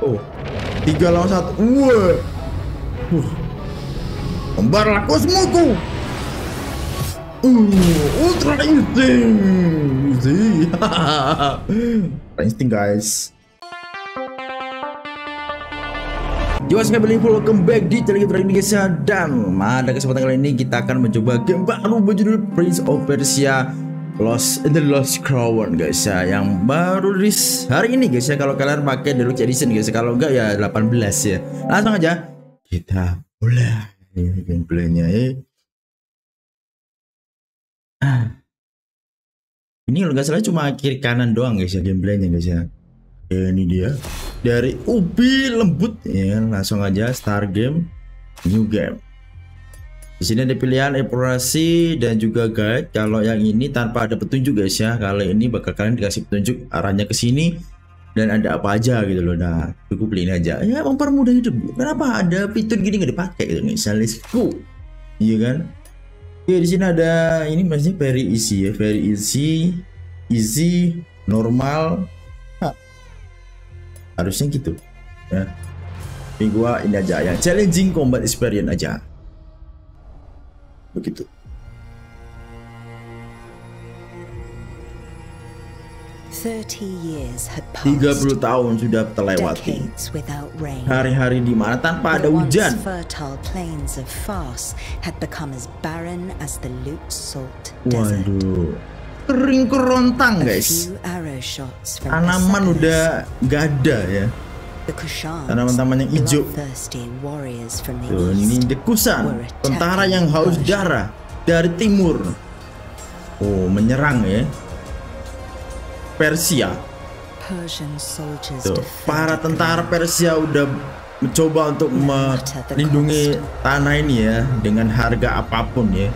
Oh, tiga lawan satu. Wah. Uh. Kembarlah kosmoku. Uh, ultra instinct. Ultra instinct guys. Yo what's up welcome back di channel kita ini guys ya Dan pada kesempatan kali ini kita akan mencoba game baru berjudul Prince of Persia Lost the Lost Crown guys ya Yang baru rilis hari ini guys ya. Kalau kalian pakai Deluxe Edition guys ya. Kalau enggak ya 18 ya. Langsung aja. Kita mulai gameplaynya eh. Ah. Ini kalau nggak salah cuma kiri kanan doang guys ya gameplaynya guys ya. Ya ini dia. Dari ubi lembut ya. Langsung aja start game new game di sini ada pilihan eksplorasi dan juga guide. Kalau yang ini tanpa ada petunjuk guys ya. Kalau ini bakal kalian dikasih petunjuk arahnya ke sini dan ada apa aja gitu loh. Nah cukup beliin aja. Ya mempermudah hidup. Kenapa ada fitur gini nggak dipakai gitu nih let's go. Iya kan? Oke di sini ada ini maksudnya very easy ya. Very easy easy normal. Harusnya gitu ya. Ini gua ini aja yang challenging combat experience aja begitu Tiga puluh tahun sudah terlewati. Hari-hari di mana tanpa ada hujan. Waduh, kering kerontang guys. Tanaman udah gak ada ya. Tanaman-tanaman yang hijau. Tuh, ini Dekusan, tentara yang haus darah dari timur. Oh, menyerang ya. Persia. Tuh, para tentara Persia udah mencoba untuk melindungi tanah ini ya dengan harga apa pun ya.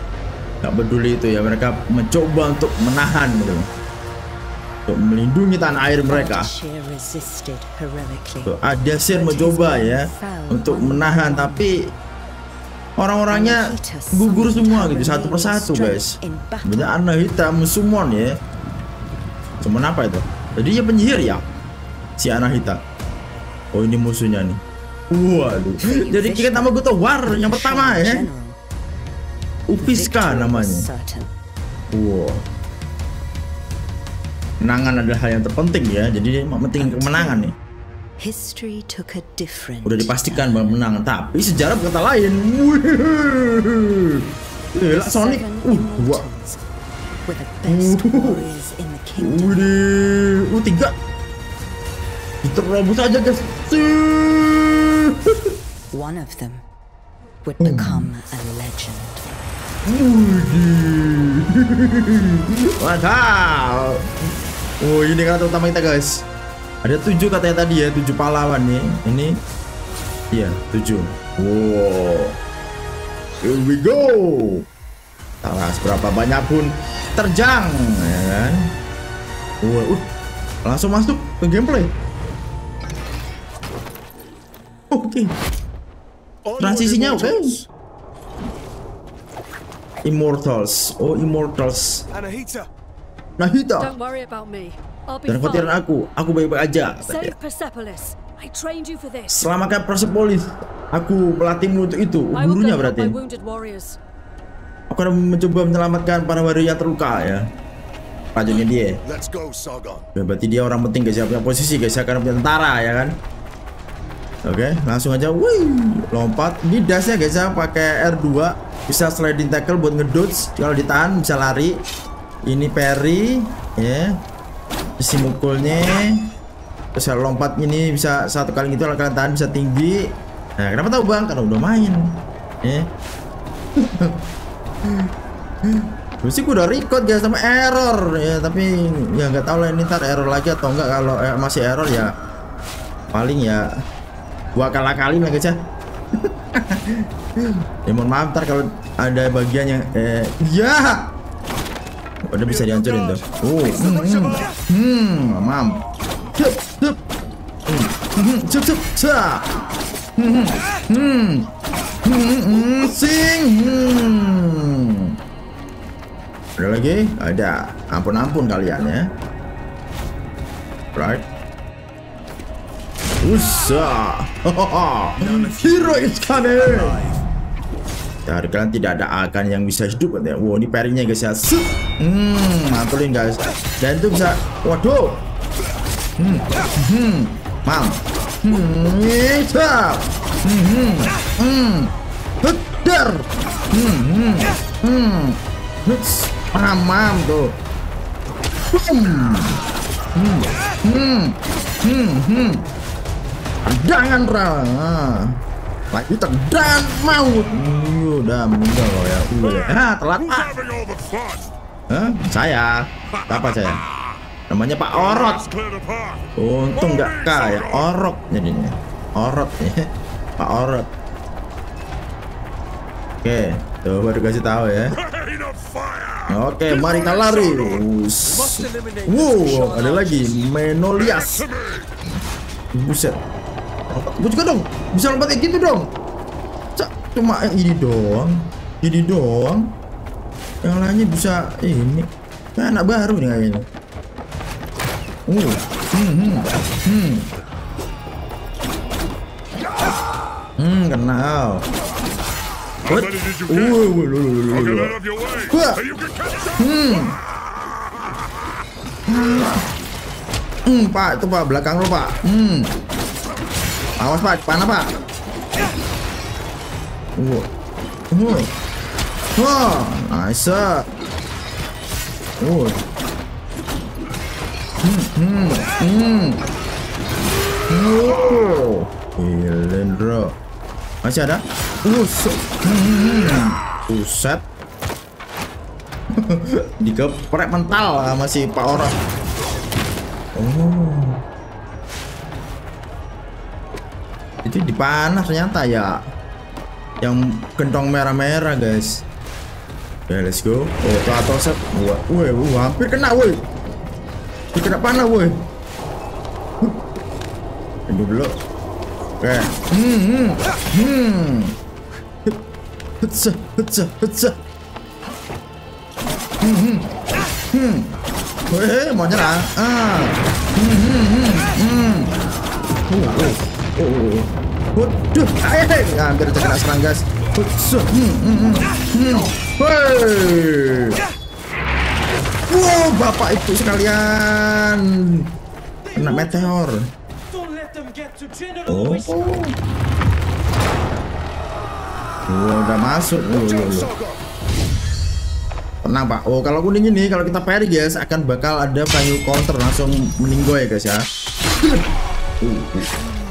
Gak peduli itu ya, mereka mencoba untuk menahan gitu. Untuk melindungi tanah air mereka. Tuh, Adasir mencoba ya untuk menahan tapi orang-orangnya gugur semua gitu satu persatu guys. Banyak anak hitam summon ya. Cuman apa itu? Jadi dia penyihir ya? Si Anahita. Oh ini musuhnya nih. Waduh. Jadi kita nama gue tuh War yang pertama ya. Upiska namanya. Wow. Menangan adalah hal yang terpenting ya. Jadi penting kemenangan nih. Udah dipastikan bahwa menang, tapi sejarah berkata lain. Wih, Gila Sonic. Uh, dua. Wih, uh tiga. Diterobos aja guys. One of them would become a legend. Mantap. Oh ini kan utama kita guys. Ada tujuh katanya tadi ya, tujuh pahlawan nih. Ini, iya tujuh. Wow. Here we go. Tahu seberapa banyak pun terjang, ya kan? Wow, uh, langsung masuk ke gameplay. Oke. Okay. Transisinya oke. Okay. Immortals. Oh, Immortals. Nahita. Jangan khawatirin fine. aku. Aku baik-baik aja. Selamatkan Persepolis. Aku melatihmu untuk itu. Gurunya berarti. Aku akan mencoba menyelamatkan para warrior yang terluka ya. Rajanya dia. Ya, berarti dia orang penting guys ya punya posisi guys ya karena punya tentara ya kan. Oke, langsung aja. Wih, lompat. Ini dasnya guys ya pakai R2 bisa sliding tackle buat ngedodge kalau ditahan bisa lari. Ini parry ya. Isi mukulnya. Kalau lompat ini bisa satu kali gitu kalian tahan bisa tinggi. Nah, kenapa tahu Bang? Karena udah main. Ya. Sih gue udah record guys sama error ya tapi ya nggak tahu lah ini ntar error lagi atau enggak kalau eh, masih error ya paling ya gua kalah kali lah guys ya. ya mohon maaf ntar kalau ada bagian yang eh ya udah bisa dihancurin tuh. Oh, hmm, hmm, hmm mam. Cep, cep. Hmm, hmm, cep, cep. Hmm, hmm, hmm, hmm, sing. Hmm. Ada lagi? Ada. Ampun-ampun kalian ya. Right. Usah. Hero is coming. Dari kalian tidak ada akan yang bisa hidup katanya. Wow, ini parrynya guys ya. Hmm, mantulin guys. Dan itu bisa. Waduh. Hmm, hmm, mam. Hmm. Hmm, hmm, hmm. Hmm, hmm, hmm. Huts. Mam, mam tuh. Hmm. Hmm. Hmm. Hmm. Hmm. Tendangan ra. Lagi tendangan maut. Uh, udah meninggal loh ya. Uh, telat. Who's Ah. the fun? Hah? Saya. Apa saya? Namanya Pak Orot. Untung nggak kaya Orok jadinya. Orot ya. Pak Orot. Oke, tuh baru kasih tahu ya. Oke, mari kita lari. Wow, ada lagi Menolias. Buset. Gue juga dong. Bisa lompat kayak gitu dong. Cak, cuma yang ini doang. Ini doang. Yang lainnya bisa ini. Kayak anak baru nih kayaknya. Uh. Hmm, hmm, hmm. Hmm, kenal. What? Uh, up. Hmm, Pak, itu Pak, belakang lo, Pak. Hmm. Awas, Pak, panah, Pak. Uh. Uh. Wah, nice. Uh. Hmm, hmm, hmm. Oh. Gilin, bro. Masih ada? Uh, hmm. Buset. Dikeprek mental sama si Pak Ora. Oh. Itu dipanah ternyata ya. Yang gentong merah-merah, guys. Oke, let's go. Oh, atau set. Wah, woi, hampir kena, woi. Kena panah, woi. Tunggu dulu. Oke. Hmm, hmm, hmm. Hetsa, hetsa, hetsa. Hmm, hmm, hmm. Weh, mau nyerang. Ah. Hmm, hmm, hmm, hmm. Oh, oh, oh, oh. Waduh, ayo, hampir aja kena serang gas. Hetsa, hmm, hmm, hmm, hmm. Wey. Wow, bapak itu sekalian kena meteor. Oh, oh. Oh, udah masuk. Oh, oh, oh. Tenang pak. Oh kalau kuning ini kalau kita parry guys akan bakal ada value counter langsung meninggoy guys ya. Uh, uh,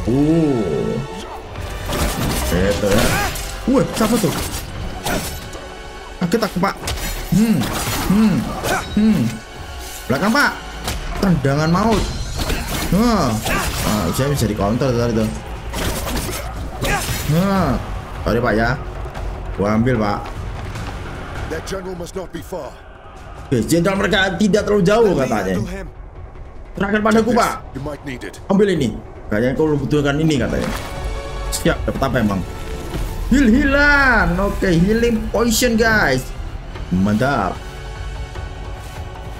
uh. Gitu ya. Wah siapa tuh? Kaget aku pak. Hmm, hmm, hmm. Belakang pak. Tendangan maut. Nah, nah saya bisa di counter tadi tuh. Nah, sorry pak ya. Gua ambil pak. That general must not be far. Oke, jenderal mereka tidak terlalu jauh katanya. Serahkan padaku, Pak. Ambil ini. Kayaknya kau butuhkan ini katanya. Siap, dapat apa emang? Heal healan. Oke, healing potion, guys. Mantap.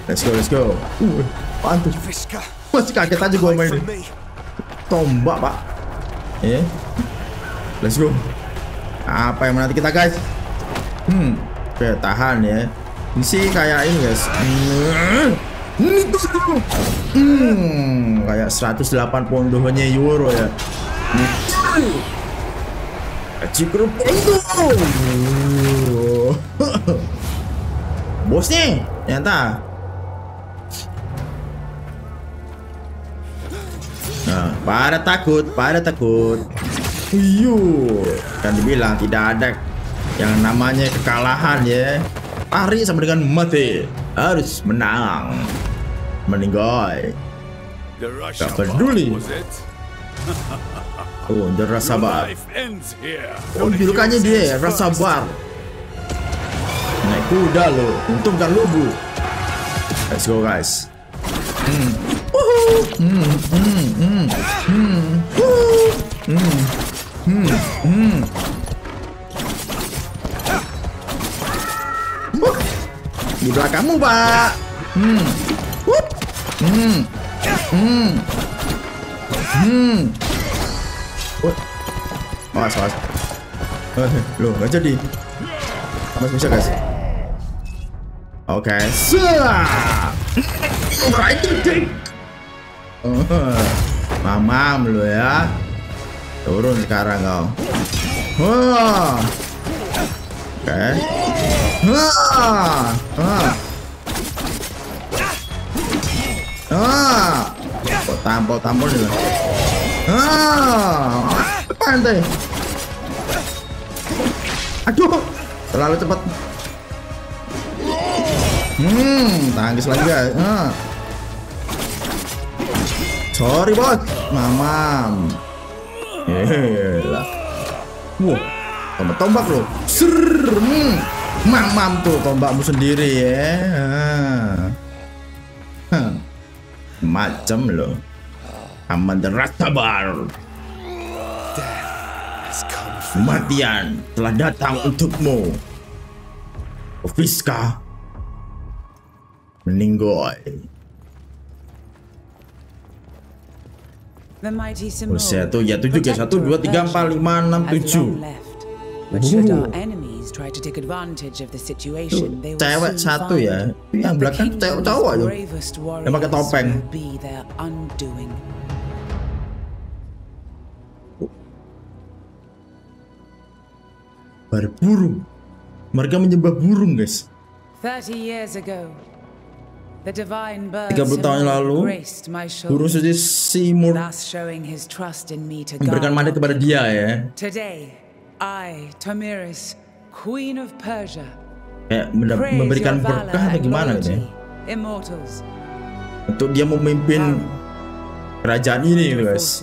Let's go, let's go. Uh. Visca, Masih kaget aja gua main ini. Tombak, Pak. Eh. Let's go. Apa yang menanti kita, guys? Hmm. Oke, tahan ya. Ini sih kayak ini, guys. Hmm, kayak 180 nya euro ya. Cikru pondo. Bos nih, ternyata. Nah, pada takut, pada takut. Iyo, kan dibilang tidak ada yang namanya kekalahan ya. Pari sama dengan mati, harus menang. Meninggal. Of peduli. Oh, the rasa bar. Life ends here. Oh, julukannya dia, rasa bar. Naik kuda lo, untung kan lo bu. Let's go guys. Hmm. Wuhu. Hmm, hmm, hmm, hmm. Hmm, hmm, hmm. Wuh. Di belakangmu, Pak. Hmm. Hmm. Hmm. Hmm. Wah. Awas, awas. Eh, loh, nggak jadi. Mas bisa guys. Oke, siap. Right dick. Oh, mamam lu ya. Turun sekarang kau. Wah. Oke. Wah. Ah. Ah. Kok tampol-tampol nih. Ah. Pantai. Aduh, terlalu cepat. Hmm, tangkis lagi guys. Ah. Sorry bos, mamam. Yelah. Wah, tombak-tombak loh. Ser, hmm. mamam tuh tombakmu sendiri ya. Ah. Macam loh. Aman dan sabar. Has come for Kematian telah datang untukmu. Fiska meninggoy. Buset tuh ya tujuh guys satu dua tiga empat lima enam has tujuh. long left. But should Ooh. our enemies try to take advantage of the situation, they will Cewek satu ya. Yang belakang cewek cowok tuh. bravest Yang pakai topeng. Burung. Mereka menyembah burung guys. 30 years ago, the divine bird 30 tahun lalu, Burung suci to memberikan mandat kepada dia ya. Today, I, Tamiris, Queen of Persia, praise memberikan berkah atau gimana gitu ya. Untuk dia memimpin kerajaan ini guys.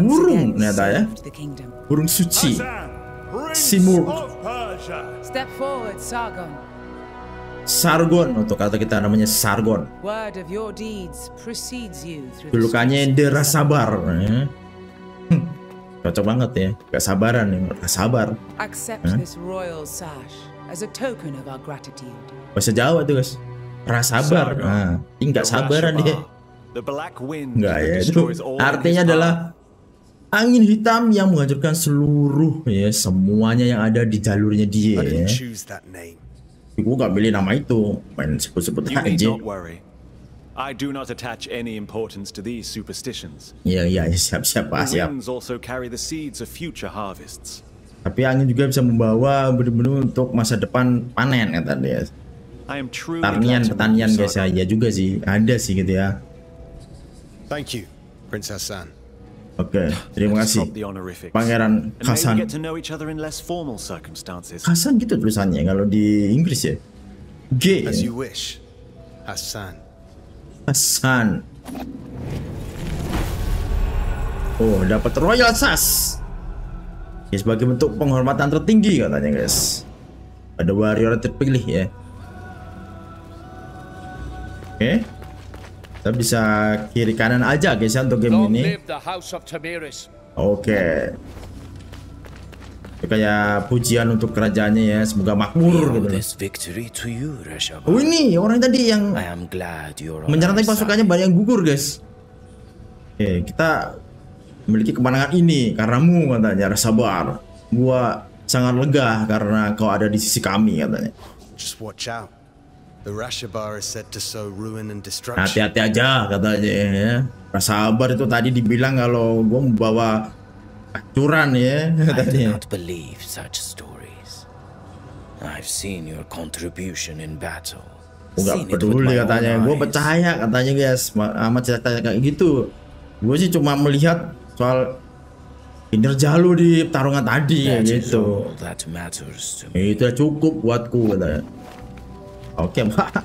Burung ternyata ya. Burung suci. Hassan, Prince Simur. of Persia. Step forward, Sargon. Sargon untuk kata kita namanya Sargon. Word of your deeds precedes you through the Julukannya streets of Dera the Sabar. ya. Hmm, Cocok banget ya. Gak sabaran nih, gak sabar. Accept Huh? this royal sash as a token of our gratitude. Bahasa Jawa tuh guys. Rasabar. Nah, ini gak sabaran dia. Enggak that ya. Itu artinya adalah. Angin hitam yang menghancurkan seluruh ya semuanya yang ada di jalurnya dia ya. Gue gak pilih nama itu, main sebut-sebut aja. I do not attach any importance to these superstitions. Iya iya siap-siap pak The siap. winds also carry the seeds of future harvests. Tapi angin juga bisa membawa benar-benar untuk masa depan panen kata dia. I am truly Pertanian pertanian guys ya, ya juga sih ada sih gitu ya. Thank you, Prince Hassan. Oke, terima Let's kasih. Pangeran Hasan. Hasan gitu tulisannya kalau di Inggris ya. G As you wish, Hassan. Hasan. Oh, dapat Royal Sas. Ya, sebagai bentuk penghormatan tertinggi katanya guys. Ada warrior terpilih ya. Oke. Kita bisa kiri kanan aja guys ya untuk game ini. Oke. Itu kayak pujian untuk kerajaannya ya, semoga makmur gitu. you. Oh ini orang tadi yang menyerang tapi pasukannya banyak yang gugur guys. Oke, kita memiliki kemenangan ini karenamu katanya sabar. Gua sangat lega karena kau ada di sisi kami katanya. Just watch out. Hati-hati aja katanya ya. sabar itu tadi dibilang kalau gua membawa hancurran ya I do katanya. not believe such stories. I've seen your contribution in battle. Gak it with peduli my own katanya. Gue eyes. percaya katanya guys ma- sama cerita kayak gitu. Gue sih cuma melihat soal kinerja lu di pertarungan tadi ya gitu. Itu cukup buatku katanya. Oke pak.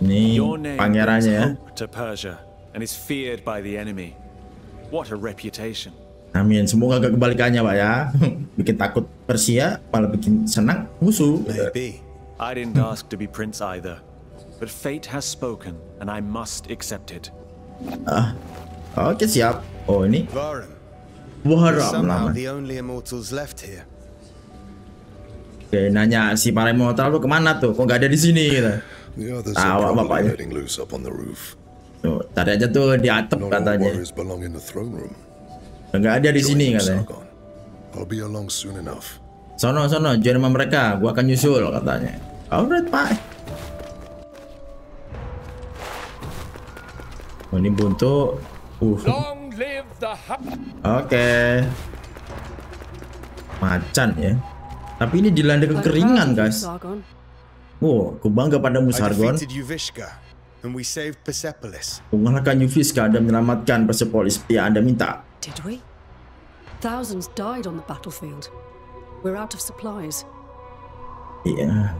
Ini pangerannya ya. and is feared by the enemy. What a reputation. Amin. Semoga gak kebalikannya pak ya. bikin takut Persia malah bikin senang musuh. Maybe. I didn't ask to be prince either, but fate has spoken and I must accept it. Oke siap. Oh ini Varum. Waram Somehow nama. the only immortals left here. Oke nanya si para immortal lu ke mana tuh? Kok gak ada di sini gitu. Ah, what- probably bapaknya. letting loose up on the roof. Tuh, tadi aja tuh di atap katanya. Nggak ada di sini katanya. Sargon. I'll be along soon enough. Sono sono join sama mereka, gua akan nyusul katanya. Alright pak. Oh, ini buntu. Uh. Oke. Macan ya. Tapi ini dilanda kekeringan, guys. Wow, aku bangga padamu, Sargon. Yuvishka. Mengalahkan Yuviska dan menyelamatkan Persepolis seperti yang Anda minta. Did we? Thousands died on the battlefield. We're out of supplies. Iya.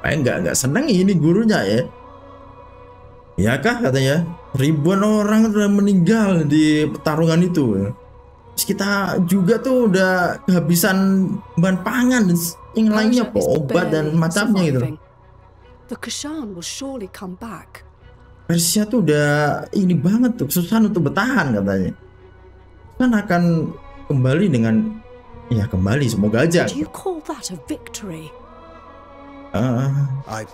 Kayak nggak nggak seneng ini gurunya ya. Ya kah katanya ribuan orang sudah meninggal di pertarungan itu. Terus kita juga tuh udah kehabisan bahan pangan dan yang lainnya is obat dan macamnya gitu. surviving. The Kashan will surely come back. Persia tuh udah ini banget tuh kesusahan untuk bertahan katanya. Kan akan kembali dengan ya kembali semoga aja. Do you call that a victory? Ah, I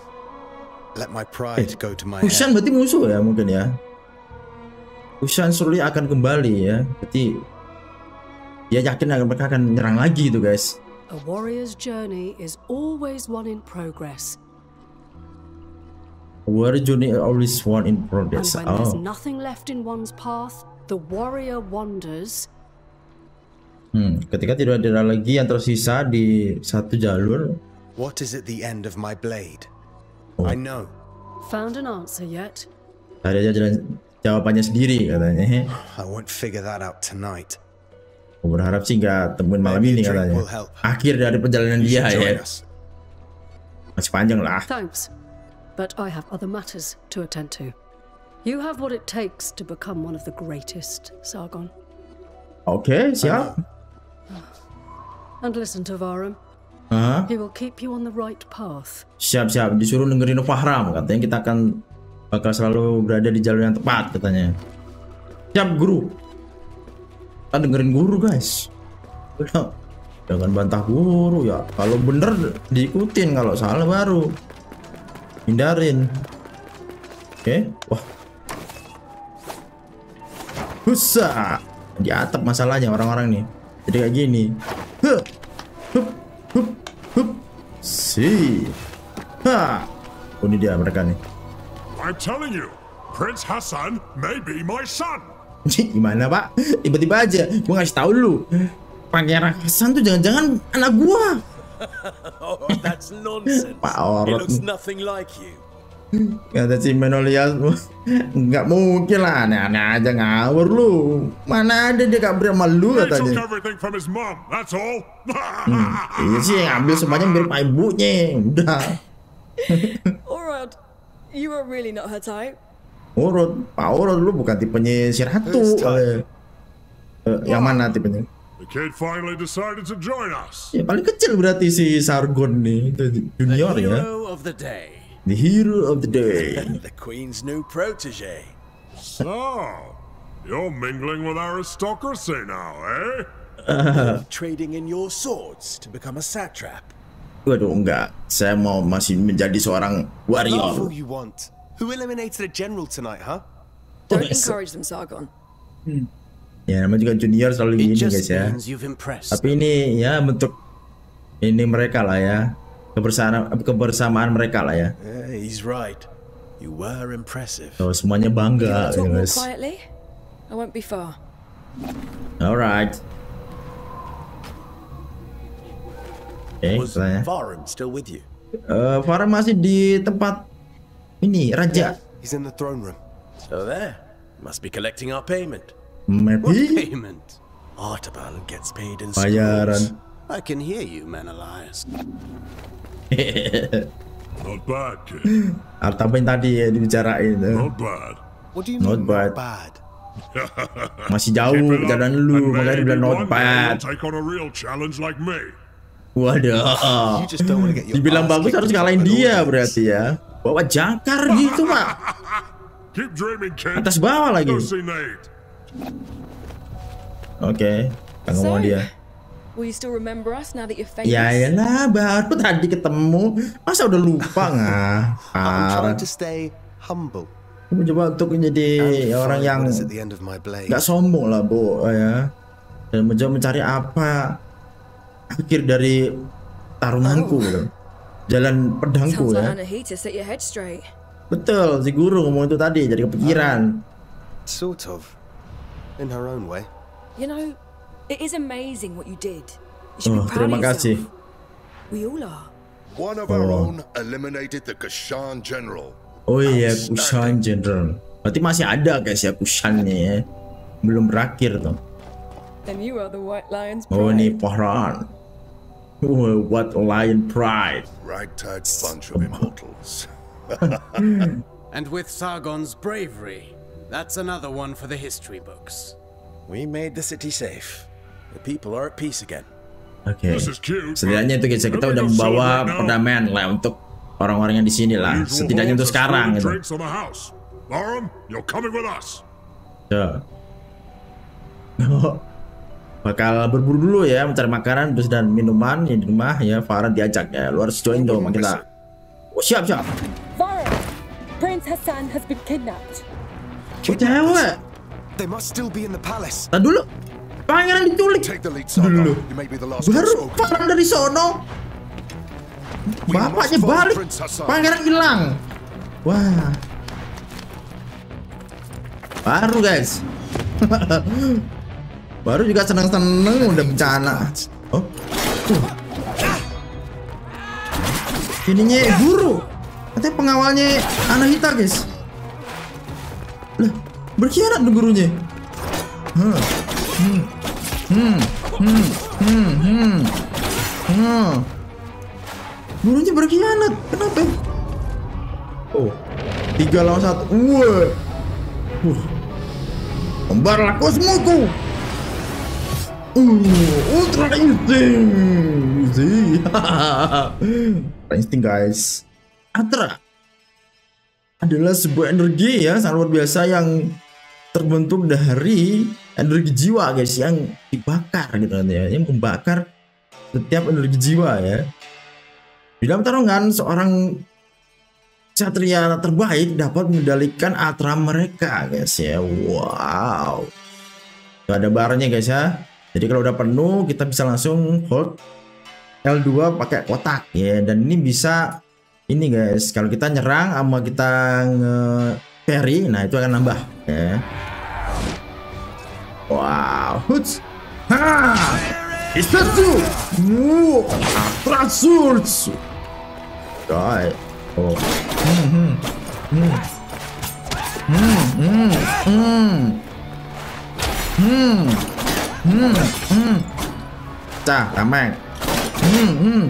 let my pride go to my Kushan berarti musuh ya mungkin ya. Kushan surely akan kembali ya. Berarti dia yakin akan mereka akan nyerang lagi itu guys. A warrior's journey is always one in progress. War journey always one in And progress. when there's Oh, nothing left in one's path, the warrior wanders hmm. ketika tidak ada lagi yang tersisa di satu jalur, What is at the end of my blade? Oh. I know. Found an answer yet? aja jalan jawabannya sendiri katanya. I won't figure that out tonight. Aku berharap sih nggak temuin malam ini katanya. Akhir dari perjalanan dia ya. Masih panjang lah. Thanks, but I have other matters to attend to. You have what it takes to become one of the greatest, Sargon. Oke, siap. And listen to Varum. He will keep you on the right path. Siap siap disuruh dengerin Fahram katanya kita akan bakal selalu berada di jalur yang tepat katanya. Siap guru. Kita dengerin guru guys. Jangan bantah guru ya. Kalau bener diikutin, kalau salah baru hindarin. Oke, wah. Husa. Di atap masalahnya orang-orang nih. Jadi kayak gini. Hup, hup, hup. Si. Ha. Oh, ini dia mereka nih. I'm telling you, Prince Hassan may be my son. Gimana pak? Tiba-tiba aja gue ngasih tahu lu. Pangeran Hasan tuh jangan-jangan anak gua. Oh, that's nonsense. Pak Orot. nothing like you. Kata si Menolias nggak mungkin lah aneh-aneh aja ngawur lu. Mana ada dia gak beri sama lu katanya. everything from his mom, that's all. Iya sih yang ambil semuanya mirip ibunya. Udah. Alright, you are really not her type. Urut, Pak Urut lu bukan tipenya si Ratu. Type? Eh, eh, yang mana tipenya? the kid finally decided to join us. Ya paling kecil berarti si Sargon nih, itu junior ya. Hero of the day. The hero of the day. The Queen's new protege. So, you're mingling with aristocracy now, eh? Trading in your swords to become a satrap. Waduh enggak, saya mau masih menjadi seorang warrior. Who eliminated a general tonight, huh? Don't encourage them, Sargon. Ya namanya juga junior selalu It gini guys ya. Tapi ini ya bentuk ini mereka lah ya. Kebersamaan kebersamaan mereka lah ya. Yeah, he's right. You were impressive. So, semuanya bangga ya guys. quietly? I won't be far. Alright. Oke, Was katanya. Varum still with you? Eh, Farah masih di tempat ini raja. He's in the throne room. So there. Must be collecting our payment. Maybe Payment. Artaban gets paid in bayaran. I can hear you, Menelaus. Not bad, kid. Artaba yang tadi ya dibicarain. eh. Not bad. What do you Not mean, bad. not bad? Masih jauh jalan lu, makanya dibilang not bad. take on a real challenge like me. Waduh. Dibilang bagus harus in kalahin dia berarti ya. Bawa jangkar gitu, Pak. Atas bawah lagi. Oke, okay. ngomong dia. Ya ya lah baru tadi ketemu masa udah lupa nggak? Parah. Aku coba untuk menjadi orang yang nggak sombong lah bu ya dan mencoba mencari apa akhir dari tarunganku oh. Gitu. Jalan pedangku ya. Betul, si guru ngomong itu tadi jadi kepikiran. Sort of. In her own way. You know, it is amazing what you did. You should Oh, be proud terima of yourself. kasih. We all are. One of our Oh. own eliminated the Kashan general. Oh iya. Kushan General. Berarti masih ada guys ya Kushannya ya. Belum berakhir tuh. And you are the White Lion's Oh ini Pohran. What lion pride. Ragtag bunch of immortals. And with Sargon's bravery, that's another one for the history books. We made the city safe. The people are at peace again. Oke. This is cute, Setidaknya itu guys ya, kita udah membawa perdamaian lah untuk orang-orang yang di sini lah. Setidaknya untuk sekarang gitu. You're coming with us. Ya. Bakal berburu dulu ya, mencari makanan terus dan minuman ya di rumah ya. Farah diajak ya, lu harus join dong sama kita. Oh, siap siap. Varro! Prince Hassan has been kidnapped. Oh, cewek. They must still be in the palace. Nah dulu, pangeran diculik. Dulu. Baru pangeran dari sono. Bapaknya balik, pangeran hilang. Wah. Baru guys. Baru juga seneng-seneng udah bencana. Oh. Uh. Ininya guru. Katanya pengawalnya Anahita guys. Lah, berkhianat dong gurunya. Hmm. Hmm. Hmm. Hmm. Hmm. Hmm. Hmm. Gurunya berkhianat. Kenapa? Oh. Tiga lawan satu. Wah. Uh. Kembarlah kosmoku. Uh, ultra instinct. Easy. ultra instinct guys. Atra adalah sebuah energi ya sangat luar biasa yang terbentuk dari energi jiwa guys yang dibakar gitu kan ya yang membakar setiap energi jiwa ya di dalam tarungan seorang satria terbaik dapat mengendalikan atra mereka guys ya wow Tuh ada barnya guys ya jadi kalau udah penuh kita bisa langsung hold L2 pakai kotak. Ya dan ini bisa ini guys. Kalau kita nyerang sama kita nge parry nah itu akan nambah. Ya. Wow ha! Istatsu wow Atrasurts! Guy. Oh. Hmm. Hmm. Hmm hmm. Hmm. Hmm hmm, อืมอืมจ้าตามแม่งอืมอืม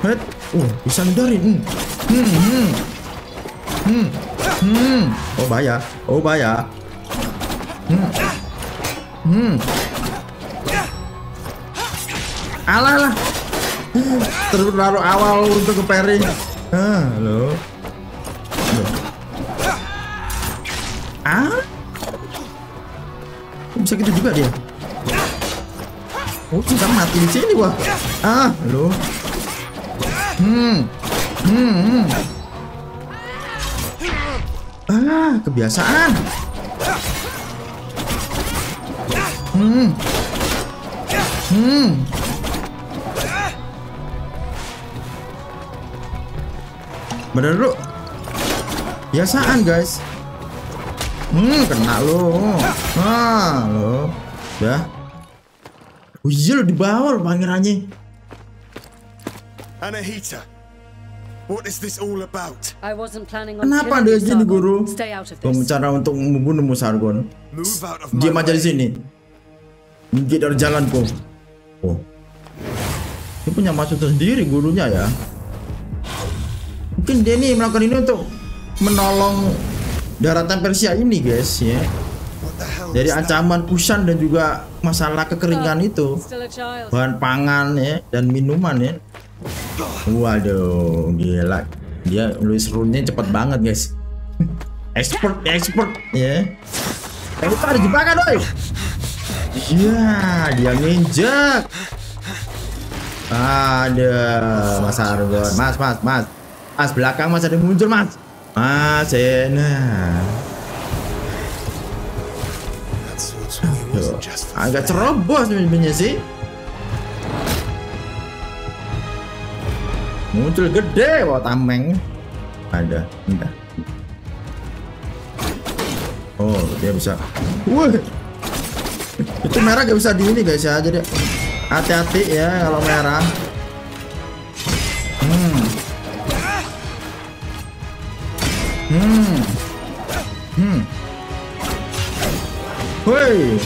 เฮ้ย oh bisa ngedarin hmm hmm hmm hmm hmm oh bayar, oh bayar, hmm hmm alah lah terus awal untuk ke peri ah ah bisa gitu juga dia oh bisa mati di sini gua. Ah lo hmm. Hmm, hmm. ah kebiasaan. Hmm. Hmm. Bener lu Biasaan guys. Hmm kena lu. Ah lu Ya Oh iya lu di bawah lu pangerannya Anahita, what is this all about? I wasn't planning on Kenapa killing ada gini Sargon. guru? Stay out of Gua this. mencara untuk membunuhmu Sargon. Diam aja di sini. Minggir dari jalanku Oh Dia punya maksud sendiri gurunya ya. Mungkin dia nih melakukan ini untuk Menolong Daratan Persia ini guys ya Dari ancaman Kusan dan juga Masalah kekeringan itu. Bahan pangan ya Dan minuman ya. Waduh Gila. Dia nulis rune cepet banget guys. Expert Expert ya. Eh itu ada jebakan doi Iya Dia nginjek. Ada Mas Argon. Mas mas mas. Mas belakang mas ada muncul mas. Mas Enak agak cerobos sebenarnya sih. Muncul gede bawa tameng. Ada, entah. Oh, dia bisa. Wah. Itu merah gak bisa di ini guys ya. Jadi hati-hati ya kalau merah. Hmm. Hmm. Woi.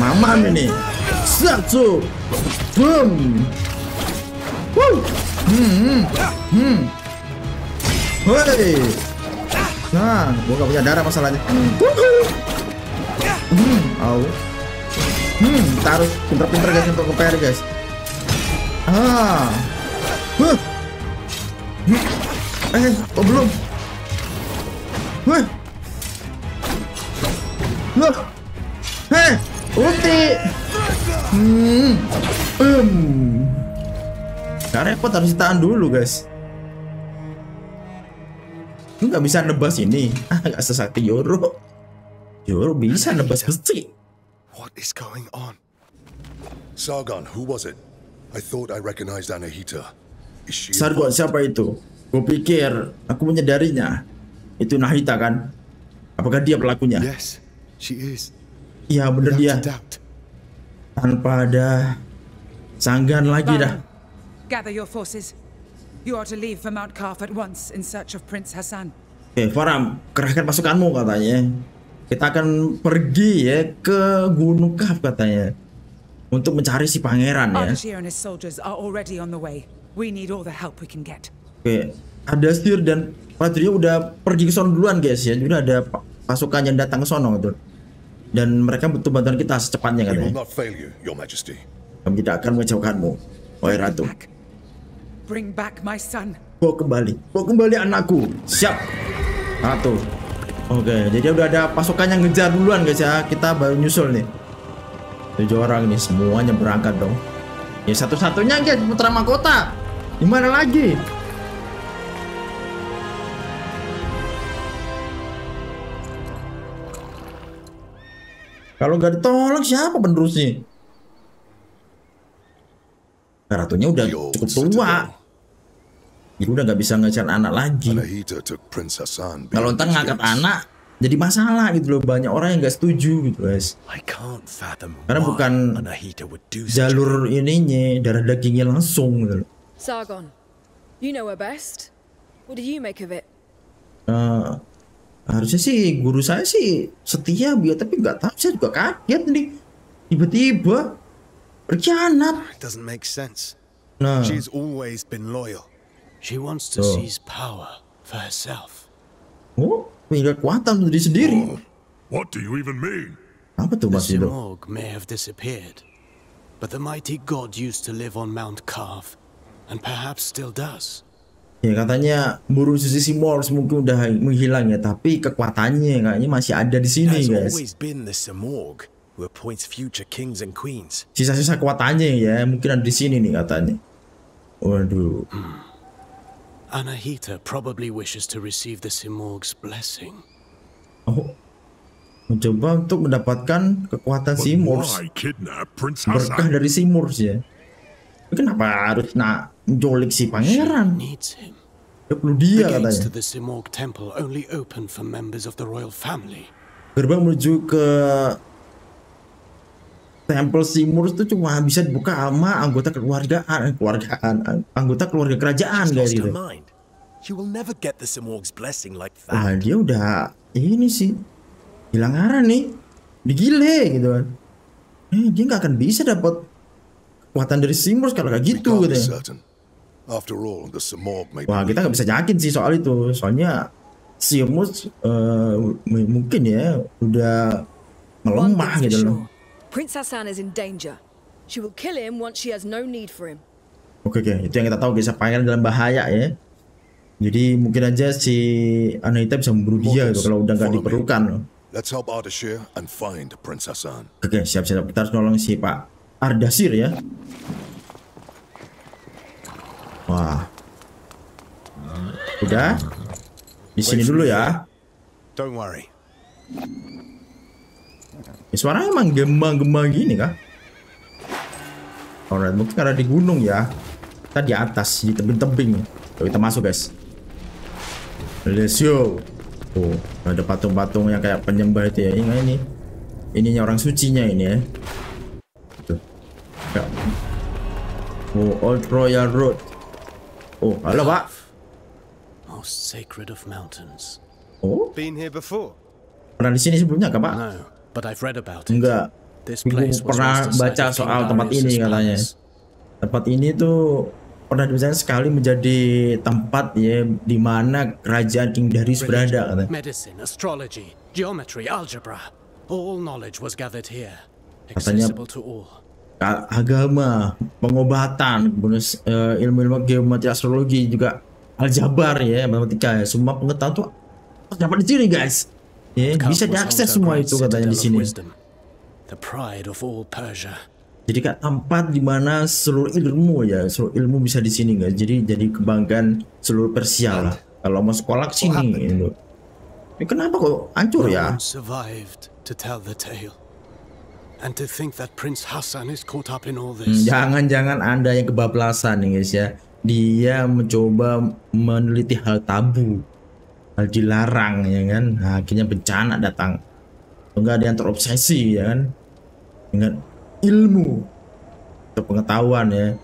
Mamam ini. Satu. Boom. Woo. Hmm. Hmm. hmm. Woi. Nah, gua gak punya darah masalahnya. Hmm, au. Hmm, taruh pinter-pinter guys untuk ke guys. Ah. Huh. Hmm. Eh, oh belum. Huh. Ulti. Hmm. Um. Gak repot harus ditahan dulu guys. Lu nggak bisa nebas ini. Ah, nggak sesakti Yoro. Yoro bisa nebas besi. What is going on? Sargon, who was it? I thought I recognized Anahita. Is she Sargon siapa itu? Gue pikir aku menyadarinya. Itu Nahita kan? Apakah dia pelakunya? Yes, she is. Iya bener dia. Tanpa ada sanggan lagi dah. Gather your forces. You are to leave for Mount Kaf at once in search of Prince Hassan. Oke, Faram, kerahkan pasukanmu katanya. Kita akan pergi ya ke Gunung Kaf katanya. Untuk mencari si pangeran ya. Ardashir and his soldiers are already on the way. We need all the help we can get. Oke, Adasir dan prajuritnya udah pergi ke sono duluan guys ya. Udah ada pa- pasukan yang datang ke sono gitu. Dan mereka butuh bantuan kita secepatnya katanya. you, your majesty. Kami tidak akan mengecewakanmu, wahai ratu. Bring back my son. Bawa kembali, bawa kembali anakku. Siap, ratu. Oke, jadi udah ada pasukan yang ngejar duluan guys ya. Kita baru nyusul nih. Tujuh orang nih, semuanya berangkat dong. Ya satu-satunya guys, putra mahkota. Gimana lagi? Kalau nggak ditolong siapa penerusnya? Nah, Ratunya udah cukup tua. Jadi udah nggak bisa ngejar anak lagi. Kalau ntar ngangkat anak jadi masalah gitu loh. Banyak orang yang nggak setuju gitu guys. Karena bukan jalur ininya darah dagingnya langsung gitu loh. Sargon, you know her best. What do you make of it? Eh, harusnya sih guru saya sih setia biar tapi nggak tahu saya juga kaget nih tiba-tiba berkhianat. It doesn't make sense. Nah, She's always been loyal. She wants to Oh. seize power for herself. oh punya kekuatan sendiri sendiri. What do you even mean? Apa tuh The mas itu? Simorg may have disappeared, but the mighty god used to live on Mount Carve, and perhaps still does. Ya katanya burung sisi Simors mungkin udah menghilang ya, tapi kekuatannya kayaknya masih ada di sini guys. Simorg. Sisa-sisa kekuatannya ya, mungkin ada di sini nih katanya. Waduh. Anahita probably wishes to receive the Simorg's blessing. Oh. Mencoba untuk mendapatkan kekuatan Simors. Prince Berkah dari Simors ya. Kenapa harus nak menculik si pangeran? Perlu dia katanya. Gerbang menuju ke Temple Simurs itu cuma bisa dibuka sama anggota keluargaan, keluargaan, anggota keluarga kerajaan guys gitu. her mind. She will never get the Simorg's blessing like that. Wah dia udah ini sih hilang arah nih, digile gitu kan. Eh, dia nggak akan bisa dapat kekuatan dari Simurs kalau kayak gitu gitu. Wah kita nggak bisa yakin sih soal itu, soalnya Simurs eh, m- mungkin ya udah melemah gitu loh. sure. Prince Hassan is in danger. She will kill him once she has no need for him. Oke oke, itu yang kita tahu guys, pangeran dalam bahaya ya. Jadi mungkin aja si Anahita bisa membunuh dia gitu kalau udah nggak diperlukan. loh. Let's help Ardashir and find Prince Hassan. Oke siap siap, kita harus nolong si Pak Ardasir ya. Wah, udah di sini dulu ya. Don't worry. Ya, suaranya emang gembang-gembang gini kah? Alright, mungkin karena di gunung ya. Kita di atas, di tebing-tebing. Kita masuk guys. Let's go. Oh, ada patung-patung yang kayak penyembah itu ya. Ini ini. Ininya orang sucinya ini ya. Tuh. Ya. Oh, Old Royal Road. Oh, halo Pak. Most sacred of mountains. Oh, Been here before? pernah di sini sebelumnya kah Pak? No, but I've read about it. Enggak. This place was pernah baca soal tempat ini katanya. Tempat ini tuh pernah dibilang sekali menjadi tempat ya di mana kerajaan King Darius berada katanya. Medicine, astrology, geometry, algebra. All knowledge was gathered here, accessible to all. Agama, pengobatan, bonus eh, ilmu-ilmu geometri, astrologi juga aljabar ya, matematika ya, semua pengetahuan tuh dapat di sini guys. Ya, bisa diakses semua itu katanya di sini. Jadi kak tempat di mana seluruh ilmu ya, seluruh ilmu bisa di sini guys. Jadi jadi kebanggaan seluruh Persia lah. Kalau mau sekolah ke sini. Ini kenapa kok hancur ya? one survived to tell the tale. Jangan-jangan anda yang kebablasan nih guys ya. Dia mencoba meneliti hal tabu, hal dilarang ya kan. Nah, akhirnya bencana datang. Enggak ada yang terobsesi ya kan dengan ilmu pengetahuan ya.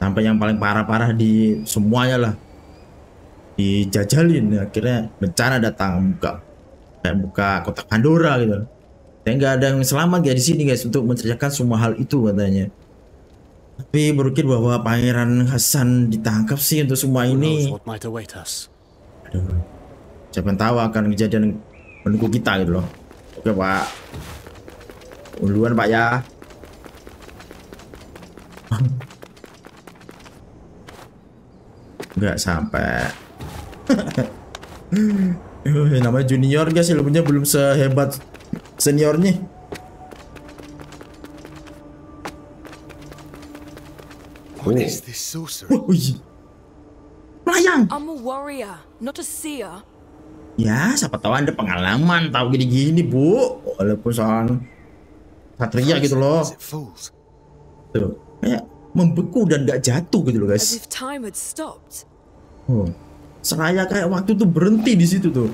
Sampai yang paling parah-parah di semuanya lah dijajalin akhirnya bencana datang buka kayak buka kotak Pandora gitu. Dan nggak ada yang selamat ya di sini guys untuk menceritakan semua hal itu katanya. Tapi berukir bahwa Pangeran Hasan ditangkap sih untuk semua ini. Aduh. Siapa yang tahu akan kejadian menunggu kita gitu loh. Oke pak. Duluan pak ya. Nggak sampai. Eh, namanya junior guys ilmunya belum sehebat seniornya. What is this sorcery? Wah, wih. Melayang. I'm a warrior, not a seer. Ya, siapa tahu Anda pengalaman tahu gini-gini, Bu. Walaupun soal satria gitu loh. Tuh, kayak membeku dan gak jatuh gitu loh, guys. Oh. Seraya kayak waktu tuh berhenti di situ tuh.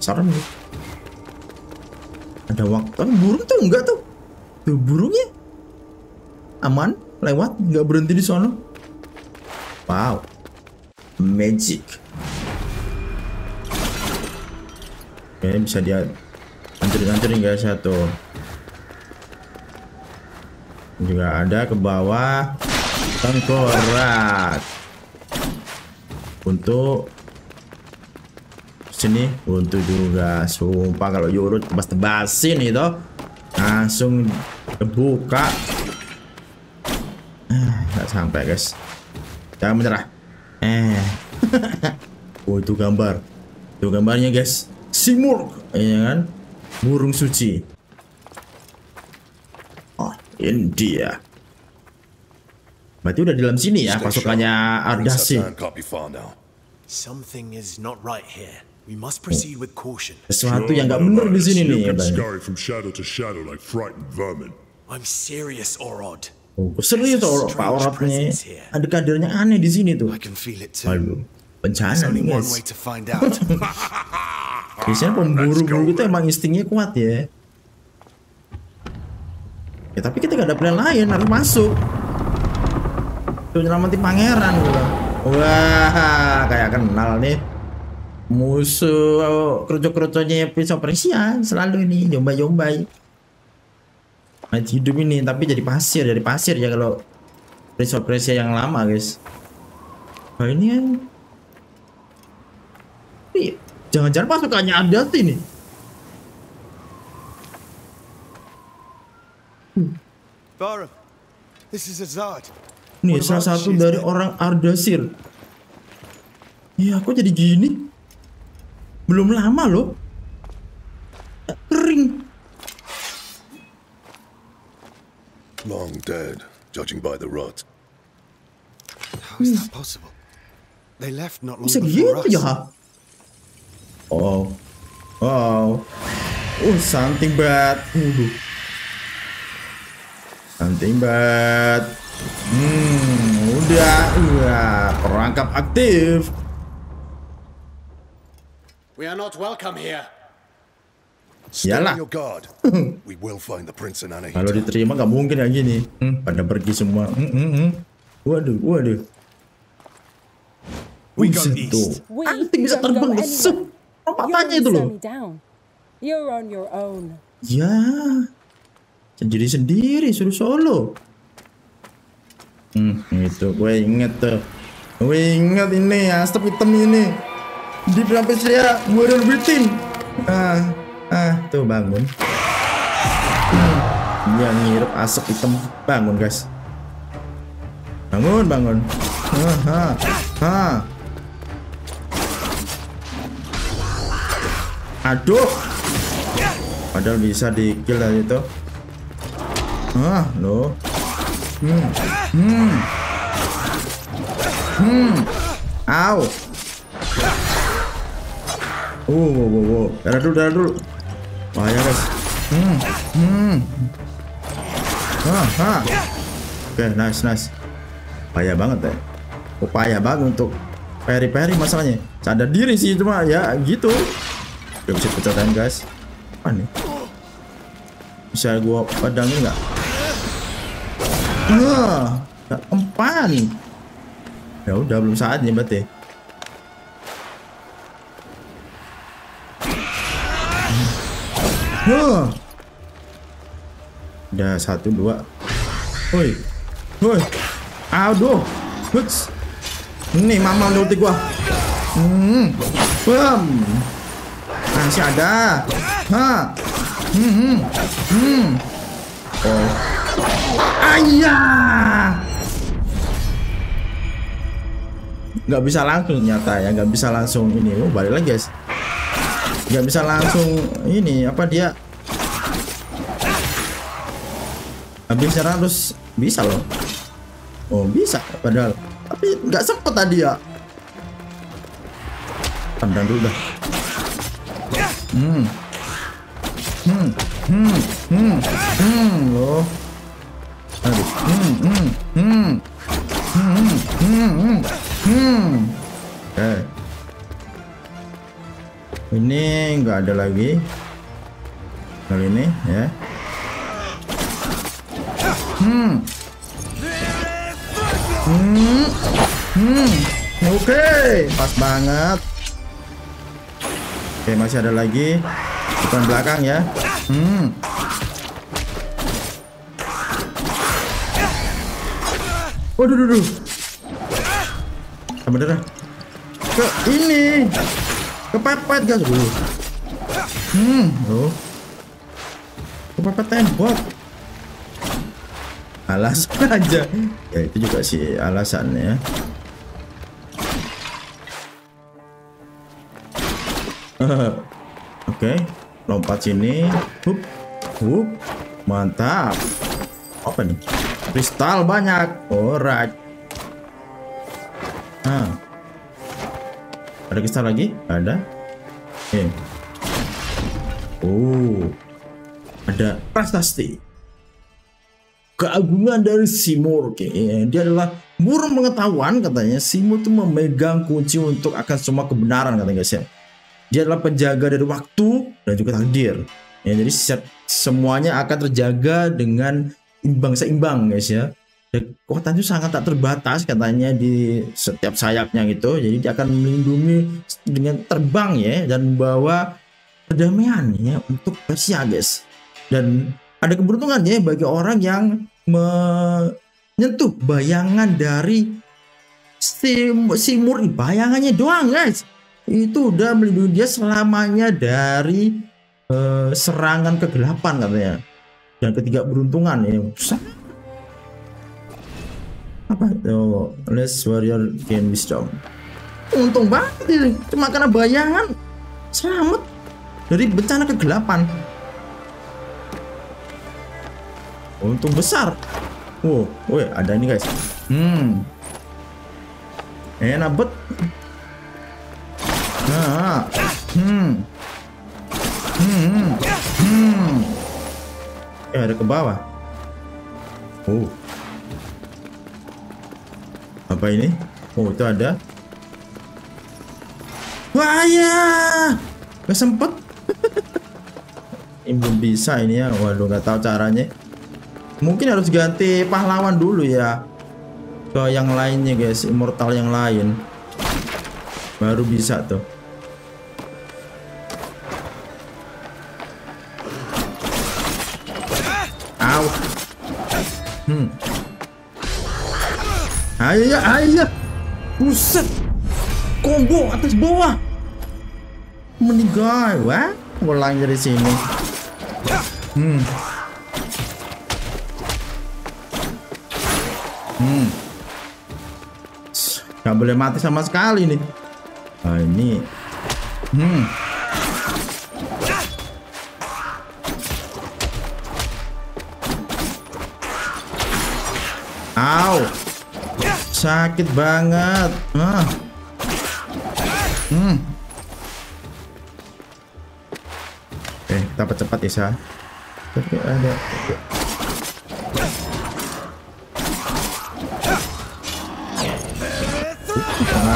Serem nih. Ada waktu, tapi burung tuh enggak tuh. Tuh burungnya aman, lewat, nggak berhenti di sana. Wow, magic. Oke, bisa dia hancurin-hancurin guys satu. Juga ada ke bawah tengkorak untuk sini untuk juga sumpah kalau Yurut tebas-tebasin itu langsung kebuka. Eh, nggak sampai guys. Jangan menyerah eh. Oh itu gambar. Itu gambarnya guys. Simurg ya kan? Burung suci. Oh ini dia. Berarti udah di dalam sini ya pasukannya Ardasi. Something is not right here. We must proceed with caution. sesuatu yang nggak bener di sini nih You can katanya scurry from shadow to shadow like frightened vermin. I'm serious, Orod. Oh, serius tuh Pak Orapnya. Ada kadernya aneh di sini tuh. I can feel it too. Aduh, bencana nih guys. Biasanya pemburu-buru itu emang instingnya kuat ya. Ya tapi kita gak ada pilihan lain harus masuk. Tuh nyelamatin pangeran gua. Wah, kayak kenal nih. Musuh kerucuk-kerucuknya Prince of Persia selalu ini jombai-jombai. Mati hidup ini tapi jadi pasir, jadi pasir ya kalau Persia yang lama guys. Nah ini kan Jangan-jangan pasukannya ada sih nih. Barum, this is Azad. Nih What salah satu dari orang Ardasir. Iya, kok jadi gini? Belum lama loh. Kering. Long dead, judging by the rot. How is that possible? They left not long Bisa before gitu us. ya? Oh. Oh. Uh, something bad. Something bad. Hmm, udah. Iya, perangkap aktif. We are not welcome here. Guard. we will find the prince and Anahita. Kalau diterima nggak mungkin kayak gini. Hmm, pada pergi semua. Hmm, hmm, hmm. Waduh, waduh. We go Buset tuh. We Anting bisa terbang. matanya only itu loh. You're on your own. Ya. Sendiri sendiri suruh solo. Hmm, itu gue inget tuh. Gue inget ini asap hitam ini. Di sampai saya Warren Witin. Ah, ah, tuh bangun. Hmm, dia ngirup asap hitam. Bangun guys. Bangun, bangun. Ah, ah, ah. Aduh. Padahal bisa di kill tadi itu. Ah, lo. Hmm. Hmm. Hmm. Au. Uh, wow, wow, wow. Darah dulu, darah dulu. Bahaya, guys. Hmm. Hmm. Ah, ah. Oke, nice, nice. Bahaya banget ya. Upaya banget untuk peri-peri masalahnya. Sadar diri sih cuma ya gitu. Gak bisa pecahin guys. Apa nih? Bisa gua padangin nggak? Nah, empan. Ya udah belum saatnya berarti. Huh. Udah satu dua. Woi, woi, aduh, Huts. Ini mama ulti gua. Hmm, bam. Masih ada. Ha. Hmm, hmm, hmm. Oh. Ayah. Nggak bisa langsung nyata ya, nggak bisa langsung ini. Oh, balik lagi guys. Nggak bisa langsung ini apa dia habis nyerang terus bisa loh. Oh bisa padahal tapi nggak sempet tadi ya. Pandang dulu dah. Hmm. Hmm. Hmm. Hmm. Hmm. Loh. Aduh. Hmm. Hmm. Hmm. Hmm. Hmm. Hmm. Hmm. Oke. Ini nggak ada lagi. Kali ini ya. Hmm. Hmm. Hmm. Oke, pas banget. Oke, masih ada lagi. Bukan belakang ya. Hmm. Waduh, duh, duh. Bener. Ke ini. Kepepet guys. Uh. Hmm, loh. Kepepet tembok. Alasan aja. Ya itu juga sih alasannya. Oke, lompat sini. Hup, hup, mantap. Apa nih? Kristal banyak. Alright. Nah. Ada kristal lagi? Ada. Oke. Oh. Ada prestasi. Keagungan dari Simur. Oke, dia adalah burung pengetahuan katanya. Simur itu memegang kunci untuk akan semua kebenaran katanya guys ya. Dia adalah penjaga dari waktu dan juga takdir. Ya, jadi se- semuanya akan terjaga dengan imbang seimbang guys ya. Dan kekuatan itu sangat tak terbatas katanya di setiap sayapnya gitu. Jadi dia akan melindungi dengan terbang ya dan membawa perdamaian ya untuk Persia guys. Dan ada keberuntungan ya bagi orang yang menyentuh bayangan dari Sim Simur bayangannya doang guys itu udah melindungi dia selamanya dari eh, serangan kegelapan katanya dan ketiga beruntungan ya Sa- apa? Oh, let's warrior gain wisdom untung banget ini. Cuma karena bayangan selamat. Dari bencana kegelapan. Untung besar. Wow woi ada ini guys. Hmm. Enak bet Nah, hmm, hmm, Eh ada ke bawah. Oh. Apa ini? Oh itu ada. Wah ya, gak sempet. ini bisa ini ya. Waduh nggak tahu caranya. Mungkin harus ganti pahlawan dulu ya. Ke yang lainnya guys, immortal yang lain. Baru bisa tuh. Hmm. Ayo ya, ayo ya. Buset. Combo atas bawah. Meninggal, wah. Pulang dari sini. Hmm. Hmm. Gak boleh mati sama sekali nih. Nah, ini. Hmm. Sakit banget. Ah. Hmm. Eh, kita cepat ya, Sa. Tapi ada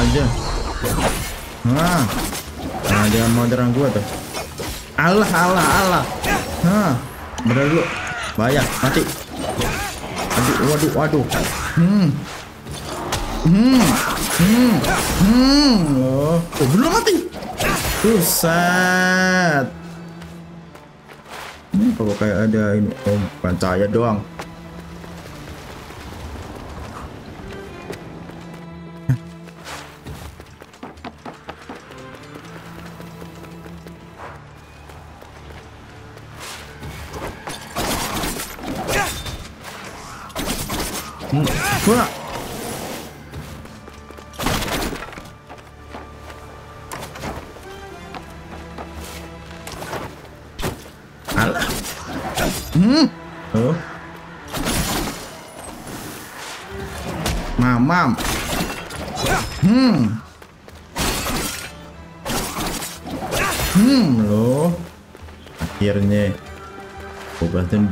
aja. Nah. Nah, dia mau nyerang gua tuh. Allah, Allah, Allah. Nah. Bener dulu. Bahaya, mati. Aduh, waduh, waduh. Hmm. Hmm. Hmm. Hmm. Oh, oh belum mati. Buset. Ini kok kayak ada ini. Oh, bukan cahaya doang.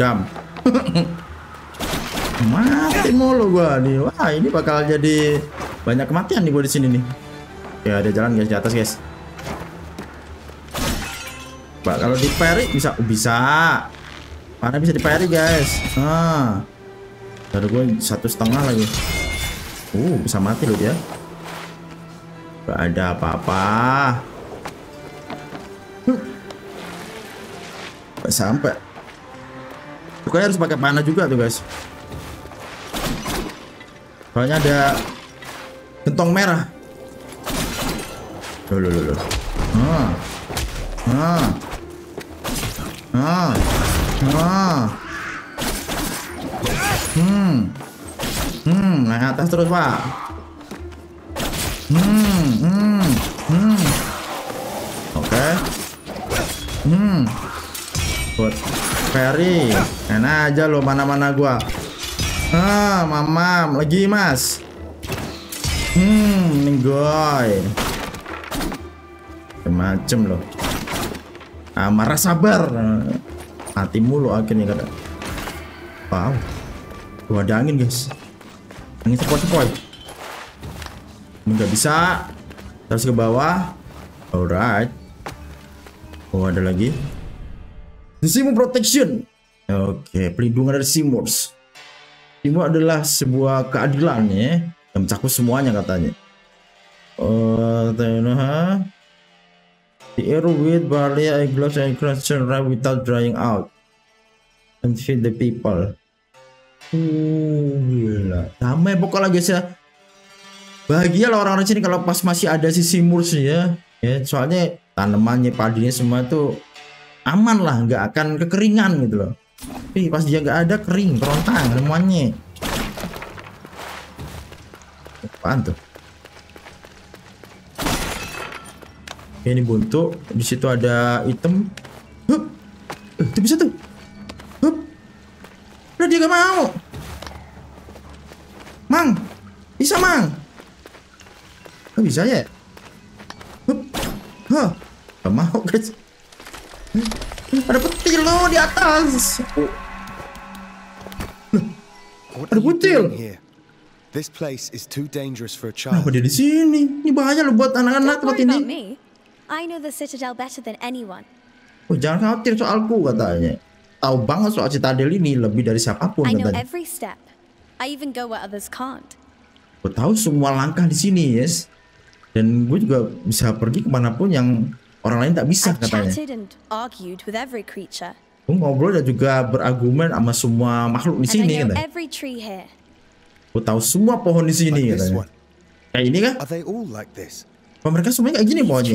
Dendam. Mati mulu gua nih. Wah, ini bakal jadi banyak kematian nih gua di sini nih. Ya, ada jalan guys di atas, guys. Pak, kalau di parry bisa oh, bisa. Mana bisa di parry, guys. Ah. Baru gue satu setengah lagi. Uh, bisa mati loh dia. Gak ada apa-apa. Sampai. Pokoknya harus pakai panah juga tuh, guys. Soalnya ada gentong merah. Loh, loh, loh, loh. Ah. Ah. Ah. Ah. Hmm. Hmm, naik atas terus, Pak. Hmm, hmm, hmm. Oke. Okay. Hmm. Buat Ferry. Enak aja lo mana-mana gua. Ah, mamam lagi, Mas. Hmm, ninggoy. Macem loh. Ah, marah sabar. Mati mulu akhirnya kata. Wow. Tuh ada angin, guys. Angin sepoi-sepoi. Nggak bisa. Terus ke bawah. Alright. Oh, ada lagi. Seymour Protection. Oke, pelindungan dari Seymours. Seymour adalah sebuah keadilan ya. Yang mencakup semuanya katanya. Oh, uh, The air with barley, a glass, and crushed right without drying out. And feed the people. Uh, gila. Damai pokoknya guys ya. Bahagia lah orang-orang sini kalau pas masih ada si Simurs ya. Ya, soalnya tanamannya, padinya semua tuh aman lah, nggak akan kekeringan gitu loh. Tapi pas dia nggak ada kering, kerontang semuanya. Apaan tuh? ini buntu di situ ada item Hup. Eh, itu bisa tuh Hup. udah dia gak mau mang bisa mang oh, bisa ya Hup. Huh. gak mau guys ada petir loh di atas doing here? This place is too dangerous for a Kenapa child. dia di sini? Ini bahaya loh buat anak-anak tempat ini. I know the Citadel better than anyone. Oh, jangan khawatir soalku katanya. Tahu banget soal Citadel ini lebih dari siapa pun I know katanya. every step. I even go where others can't. Gue tahu semua langkah di sini, yes. Dan gue juga bisa pergi ke mana pun yang orang lain tak bisa katanya. Gue ngobrol dan juga berargumen sama semua makhluk di sini katanya. Gue tahu semua pohon di sini katanya. Kayak ini kah? This? Apa mereka semuanya kayak gini pohonnya?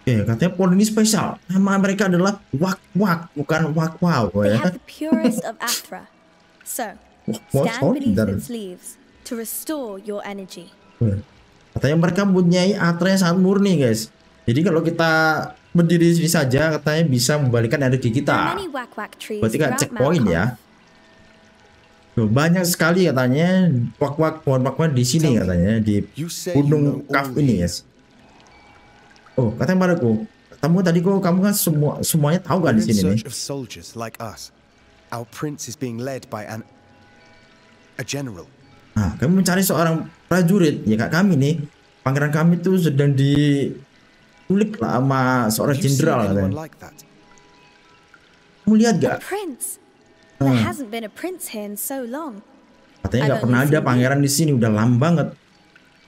Oke, katanya pohon ini spesial. Nama mereka adalah wak wak, bukan wak wow. They Ya. have the purest of Athra. So, Wah, stand beneath bentar. its leaves to restore your energy. Katanya mereka mempunyai atra yang sangat murni, guys. Jadi kalau kita berdiri di sini saja, katanya bisa membalikan energi kita. wak wak Berarti kan checkpoint ya. Tuh, banyak sekali katanya wak-wak pohon wak-wak di sini katanya di gunung Kaf ini, guys. Oh, katanya padaku, kamu tadi kok kamu kan semua semuanya tahu kan di in sini nih. Our prince is being led by an a general. Nah, kami mencari seorang prajurit, ya kak kami nih. Pangeran kami tuh sedang diculik lah sama seorang jenderal katanya. like? Kamu lihat gak? Prince. There Hmm. hasn't been a prince here in so long. Katanya nggak pernah ada pangeran di sini udah lama banget.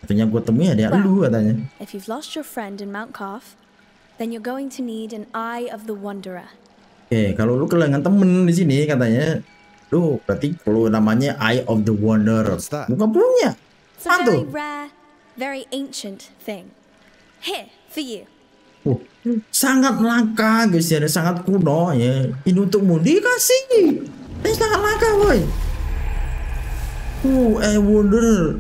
Katanya gue temui ada Well. lu katanya. If you've lost your friend in Mount then you're going to need an Eye of the Wanderer. Oke, kalau lu kehilangan temen di sini katanya, lu berarti perlu namanya Eye of the Wanderer. Bukan punya. Apaan very tuh? rare, very ancient thing. Here, for you. Oh, sangat langka guys ya, dan sangat kuno ya. Ini untukmu dikasih. Ini sangat langka boy. Uh, eh wonder.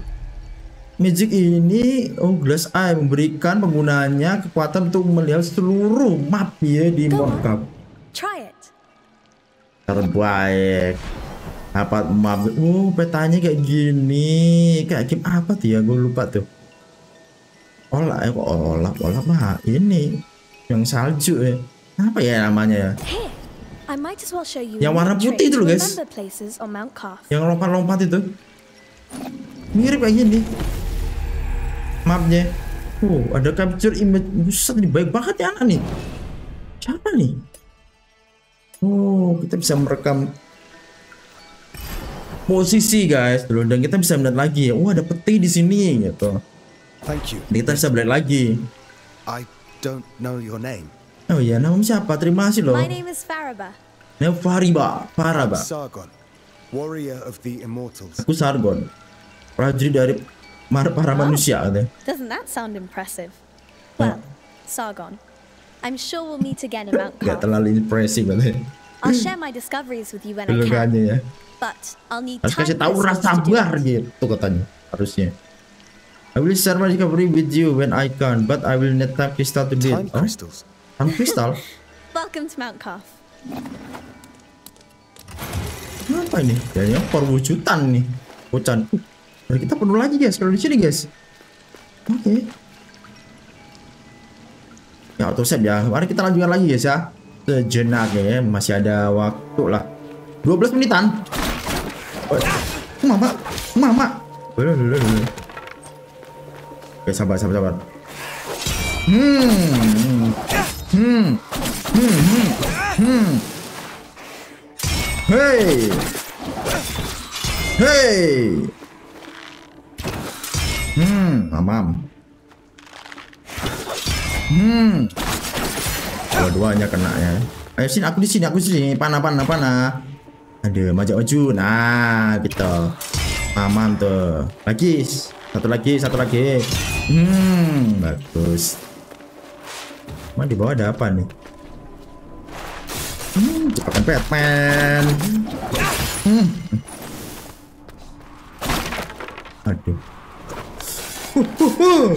Magic ini, oh glass eye memberikan penggunanya kekuatan untuk melihat seluruh map ya di it. Terbaik. Apa map? Oh petanya kayak gini. Kayak game apa tuh ya? Gue lupa tuh. Olah, eh kok olah, olah mah ini yang salju ya. Apa ya namanya ya? Yang warna putih itu loh, guys. Yang lompat-lompat itu. Mirip kayak gini. Mapnya. Oh, ada capture image. Buset, ini baik banget ya anak nih. Siapa nih? Oh, kita bisa merekam posisi guys dulu dan kita bisa melihat lagi. Oh, ada peti di sini gitu. Thank you. Dan kita bisa melihat lagi. I don't know your name. Oh iya, namamu siapa? Terima kasih loh. My name is Faraba. Nama Fariba, Faraba. Sargon, warrior of the immortals. Aku Sargon. Prajurit dari mar- para manusia katanya. Doesn't that sound impressive? Well, Sargon, I'm sure we'll meet again in Mount Gak Carf. terlalu impresif katanya. I'll share my discoveries with you when I can. Ya. But I'll need Harus kasih tahu rasa sabar it. gitu katanya. Harusnya. I will share my discovery with you when I can, but I will need time crystal to it. Time Oh, crystals. time crystal? Welcome to Mount Carf. Apa ini? Kayaknya perwujudan nih. Bocan. Uh, mari kita penuh lagi guys kalau di sini guys. Oke. Ya auto save ya. Mari kita lanjutkan lagi guys ya. Sejenak ya, masih ada waktu lah. 12 menitan. Mama, mama. Oke, sabar, sabar, sabar. Hmm. Hmm. Hmm. Hmm. Hmm. Hey. Hey. Hmm, mamam. Hmm. Dua-duanya kena ya. Ayo sini, aku di sini, aku di sini. Pana, pana, pana. Aduh, maju maju. Nah, gitu. Mamam tuh. Lagi, satu lagi, satu lagi. Hmm, bagus. Emang di bawah ada apa nih? Hmm, jebakan Batman. Hmm. Aduh. Huh, huh, huh.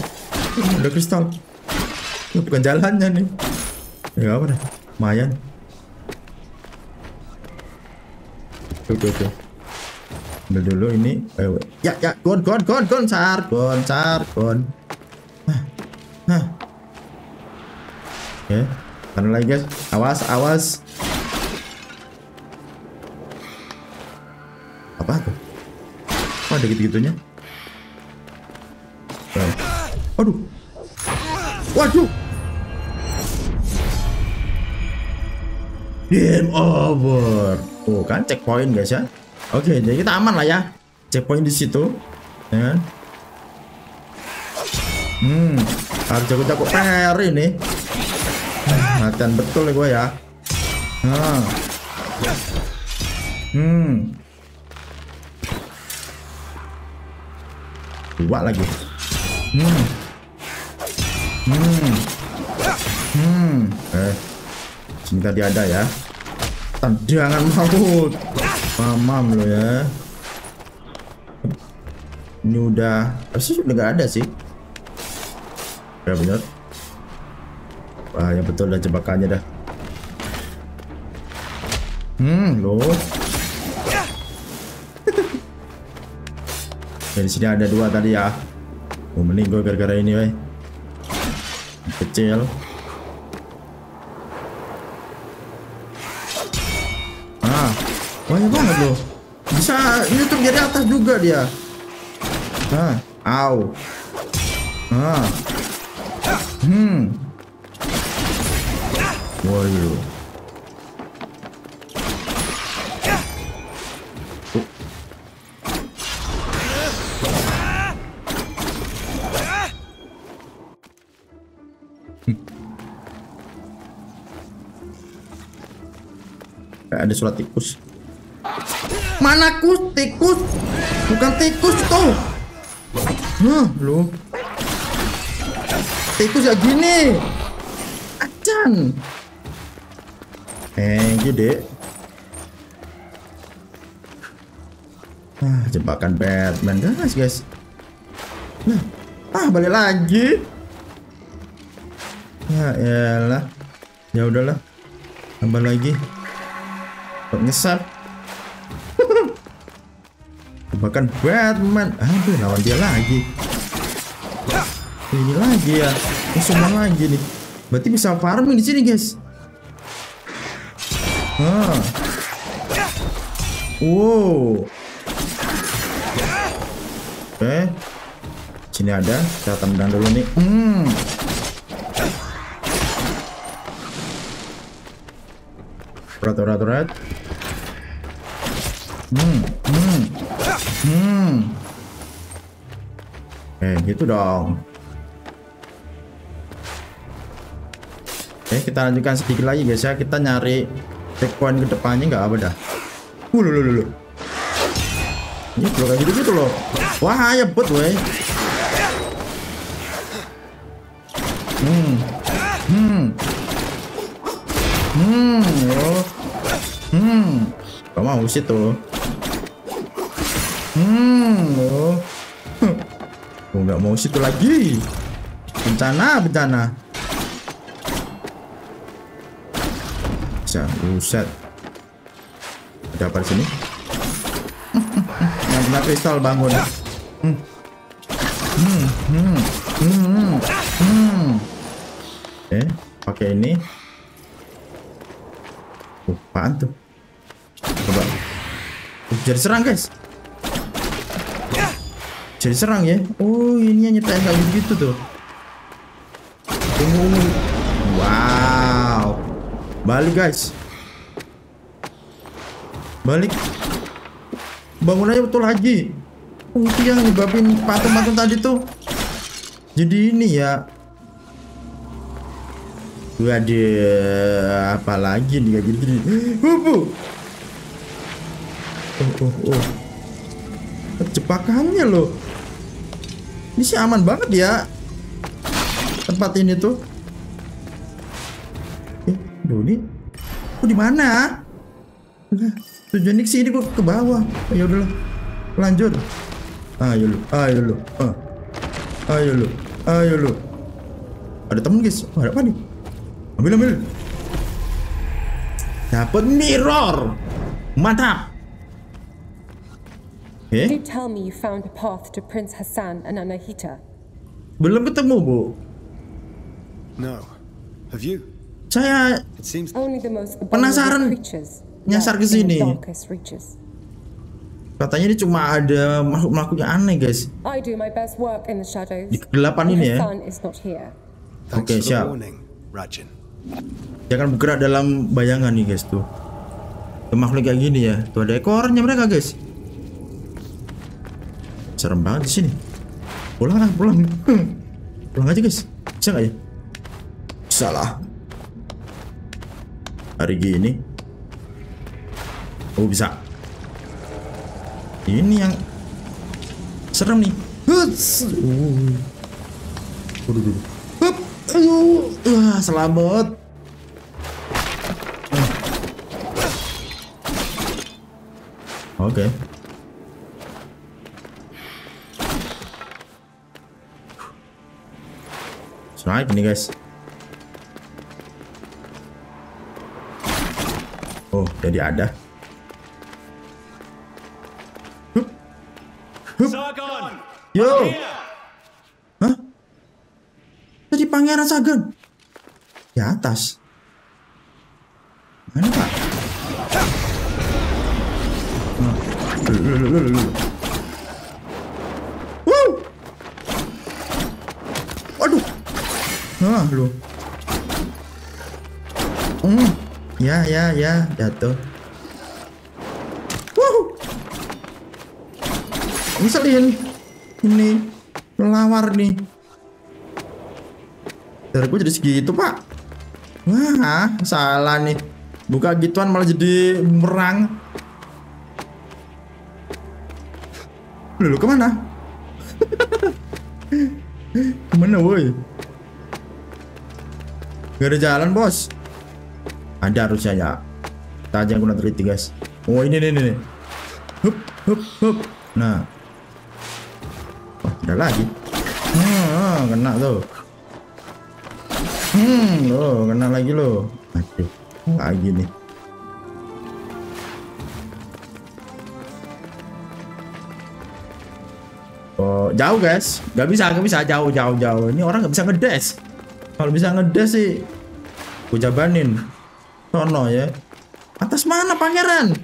Ada kristal. Bukan jalannya nih. Ya apa dah? Lumayan. Tuh, tuh, tuh. Ambil dulu ini. Eh, ya, ya, gon, gon, gon, gon, sar, gon, sar, gon. Nah, nah. Oke, mana lagi guys? Awas, awas. Apa tuh? Oh, ada gitu-gitunya. Eh. Aduh. Waduh. Game over. Tuh kan checkpoint guys ya. Oke, jadi kita aman lah ya. Checkpoint di situ. Ya. kan? Hmm, harus jago-jago PR ini. Latihan betul ya gue ya. Nah. Hmm. Dua lagi. Hmm. Hmm. Hmm. Eh. Sini tadi ada ya. Tendangan maut. Mamam lo ya. Ini udah, harusnya udah nggak ada sih. Ya benar. Wah, ya betul dah jebakannya dah. Hmm, lo. Dari sini ada dua tadi ya. Mending gue gara-gara ini, weh. Kecil. Ah, banyak banget loh. Bisa nyutur dari atas juga dia. Ah, au. Ah. Hmm. Waduh. Kayak ada surat tikus. Mana kus tikus? Bukan tikus tuh. Hah, lu. Tikus ya gini. Acan. Eh, gede. Ah, jebakan Batman guys, guys. Nah, ah balik lagi. Ya elah. Ya udahlah. Tambah lagi. Kok nyesat? Jebakan Batman. Aduh, lawan dia lagi. Ini lagi ya. Musuhan lagi nih. Berarti bisa farming di sini, guys. Ah. Wow. Oke. Sini ada. Kita tendang dulu nih. Hmm. Rat, rat, rat. Hmm, hmm, hmm. Eh, gitu dong. Oke, kita lanjutkan sedikit lagi guys ya. Kita nyari checkpoint ke depannya nggak apa dah. Uh, loh, loh, loh. Ini kalau kayak gitu gitu loh. Wah, ya weh. Hmm. Hmm. Hmm. Oh. Hmm. Gak mau situ. Hmm. Oh. Oh, nggak mau situ lagi. Bencana, bencana. Bisa, buset. Ada apa di sini? Yang kena kristal bangun. Hmm. Hmm. Hmm. Hmm. Hmm. Eh, pakai ini. Oh, apaan tuh? Coba. Oh, jadi serang, guys. Jadi serang ya. Oh, ini hanya kayak gitu tuh. Ungu, ungu. Wow. Balik, guys. Balik. Bangunannya betul lagi. Oh, itu yang nyebabin patung-patung tadi tuh. Jadi ini ya. Waduh, apa lagi nih kayak gini? Hubu. Oh, oh, oh. Jebakannya loh. Ini sih aman banget ya. Tempat ini tuh. Eh, duh ini. Aku di mana? Tujuannya ke sini kok ke bawah. Oh, ya udahlah. Lanjut. Ayo lu, ayo lu. Ah. Ayo lu, ayo lu. Ada temen guys. Oh, ada apa nih? Ambil ambil. Dapat mirror. Mantap. Eh? You tell me you found a path to Prince Hassan and Anahita. Belum ketemu, Bu. No. Have you? Saya It seems Only the most Penasaran nyasar ke sini. Katanya ini cuma ada makhluk-makhluk yang aneh guys. I do my best work in the shadows. Di kegelapan ini ya. Oke siap. Rajin. Jangan bergerak dalam bayangan nih guys tuh. Tuh makhluk kayak gini ya. Tuh ada ekornya mereka guys. Serem banget di sini. Pulang lah, pulang. Pulang aja guys. Bisa nggak ya? Bisa lah. Hari gini. Oh bisa. Ini yang serem nih. Uh. Hup. Wah, selamat. Oke. Naik nih guys. Oh, jadi ada. Hup. Hup. Yo. Hah? Jadi pangeran Sagan. Di atas. Mana pak? Nah. Lu, lu, lu, lu, lu. Wuh. Waduh. Ah, lu. Hmm. Ya, ya, ya, jatuh. Wuh. Ngeselin. Ini melawar nih. Dari gue jadi segitu, Pak. Wah, salah nih. Buka gituan malah jadi merang. Lu, lu ke mana? ke mana woi? Gak ada jalan bos. Ada harusnya ya. Yang guna teliti guys. Oh ini nih nih. Hup hup hup. Nah. Oh ada lagi. Hmm, kena tuh. Hmm, lo kena lagi lo. Aduh, lagi nih. Oh, jauh guys. Gak bisa, gak bisa jauh, jauh, jauh. Ini orang gak bisa ngedes. Kalau bisa ngedes sih, gue jabanin. Sono ya. Atas mana pangeran?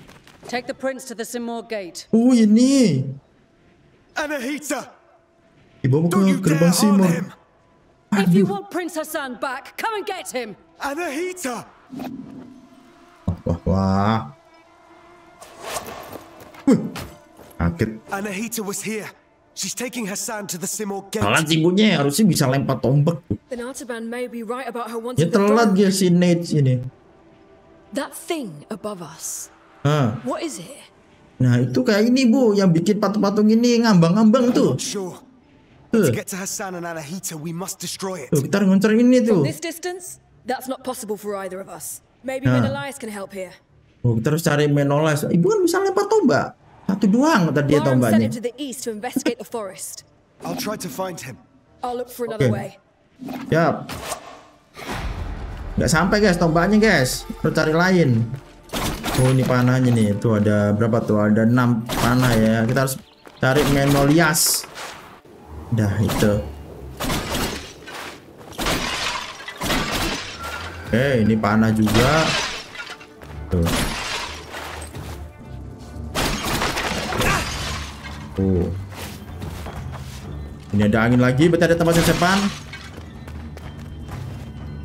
Take the prince to the Simor gate. Oh ini. Anahita! Dibawa ke gerbang Simor. If you want Prince Hassan back, come and get him. Anahita! Wah, wah. Wih, kaget. Anahita was here. She's taking Hassan to the Simor gate. Telat sih ibunya harusnya bisa lempar tombak. Then Artaban may be right about her Ya telat dia si Nate ini. That thing above us. Hah. What is it? Nah itu kayak ini bu, yang bikin patung-patung ini ngambang-ngambang tuh. Sure. Tuh, To get to Hassan and Anahita, we must destroy it. tuh kita ngoncer ini tuh. From this distance, that's not possible for either of us. Maybe Ah. Menelaus can help here. Oh, kita harus cari Menoles. Ibu kan bisa lempar tombak. Satu doang tadi tombaknya. I'll try to find him. I'll look for another Okay. way. Siap. Nggak sampai guys tombaknya guys. Harus cari lain. Oh ini panahnya nih. Tuh ada berapa tuh? Ada 6 panah ya. Kita harus cari Menolias. Dah itu. Oke ini panah juga. Tuh. Oh. Ini ada angin lagi, berarti ada tempat sesepan.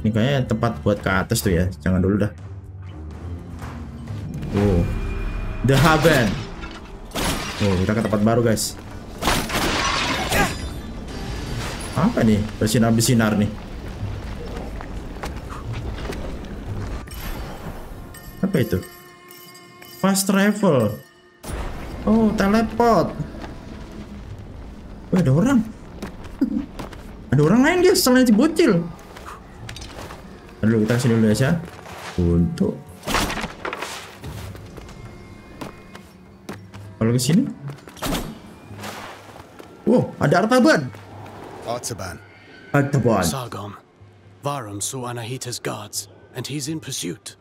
Ini kayaknya tempat buat ke atas tuh ya. Jangan dulu dah. Oh. The Haven. Oh, kita ke tempat baru, guys. Apa nih? Bersinar-bersinar nih. Apa itu? Fast travel. Oh, teleport. Wih, ada orang. Ada orang lain guys, selain si bocil. Aduh, kita sini dulu ya, Untuk kalau ke sini. Wow, ada Artaban. Artaban. Artaban. Sargon. Varum saw Anahita's guards, and he's in pursuit.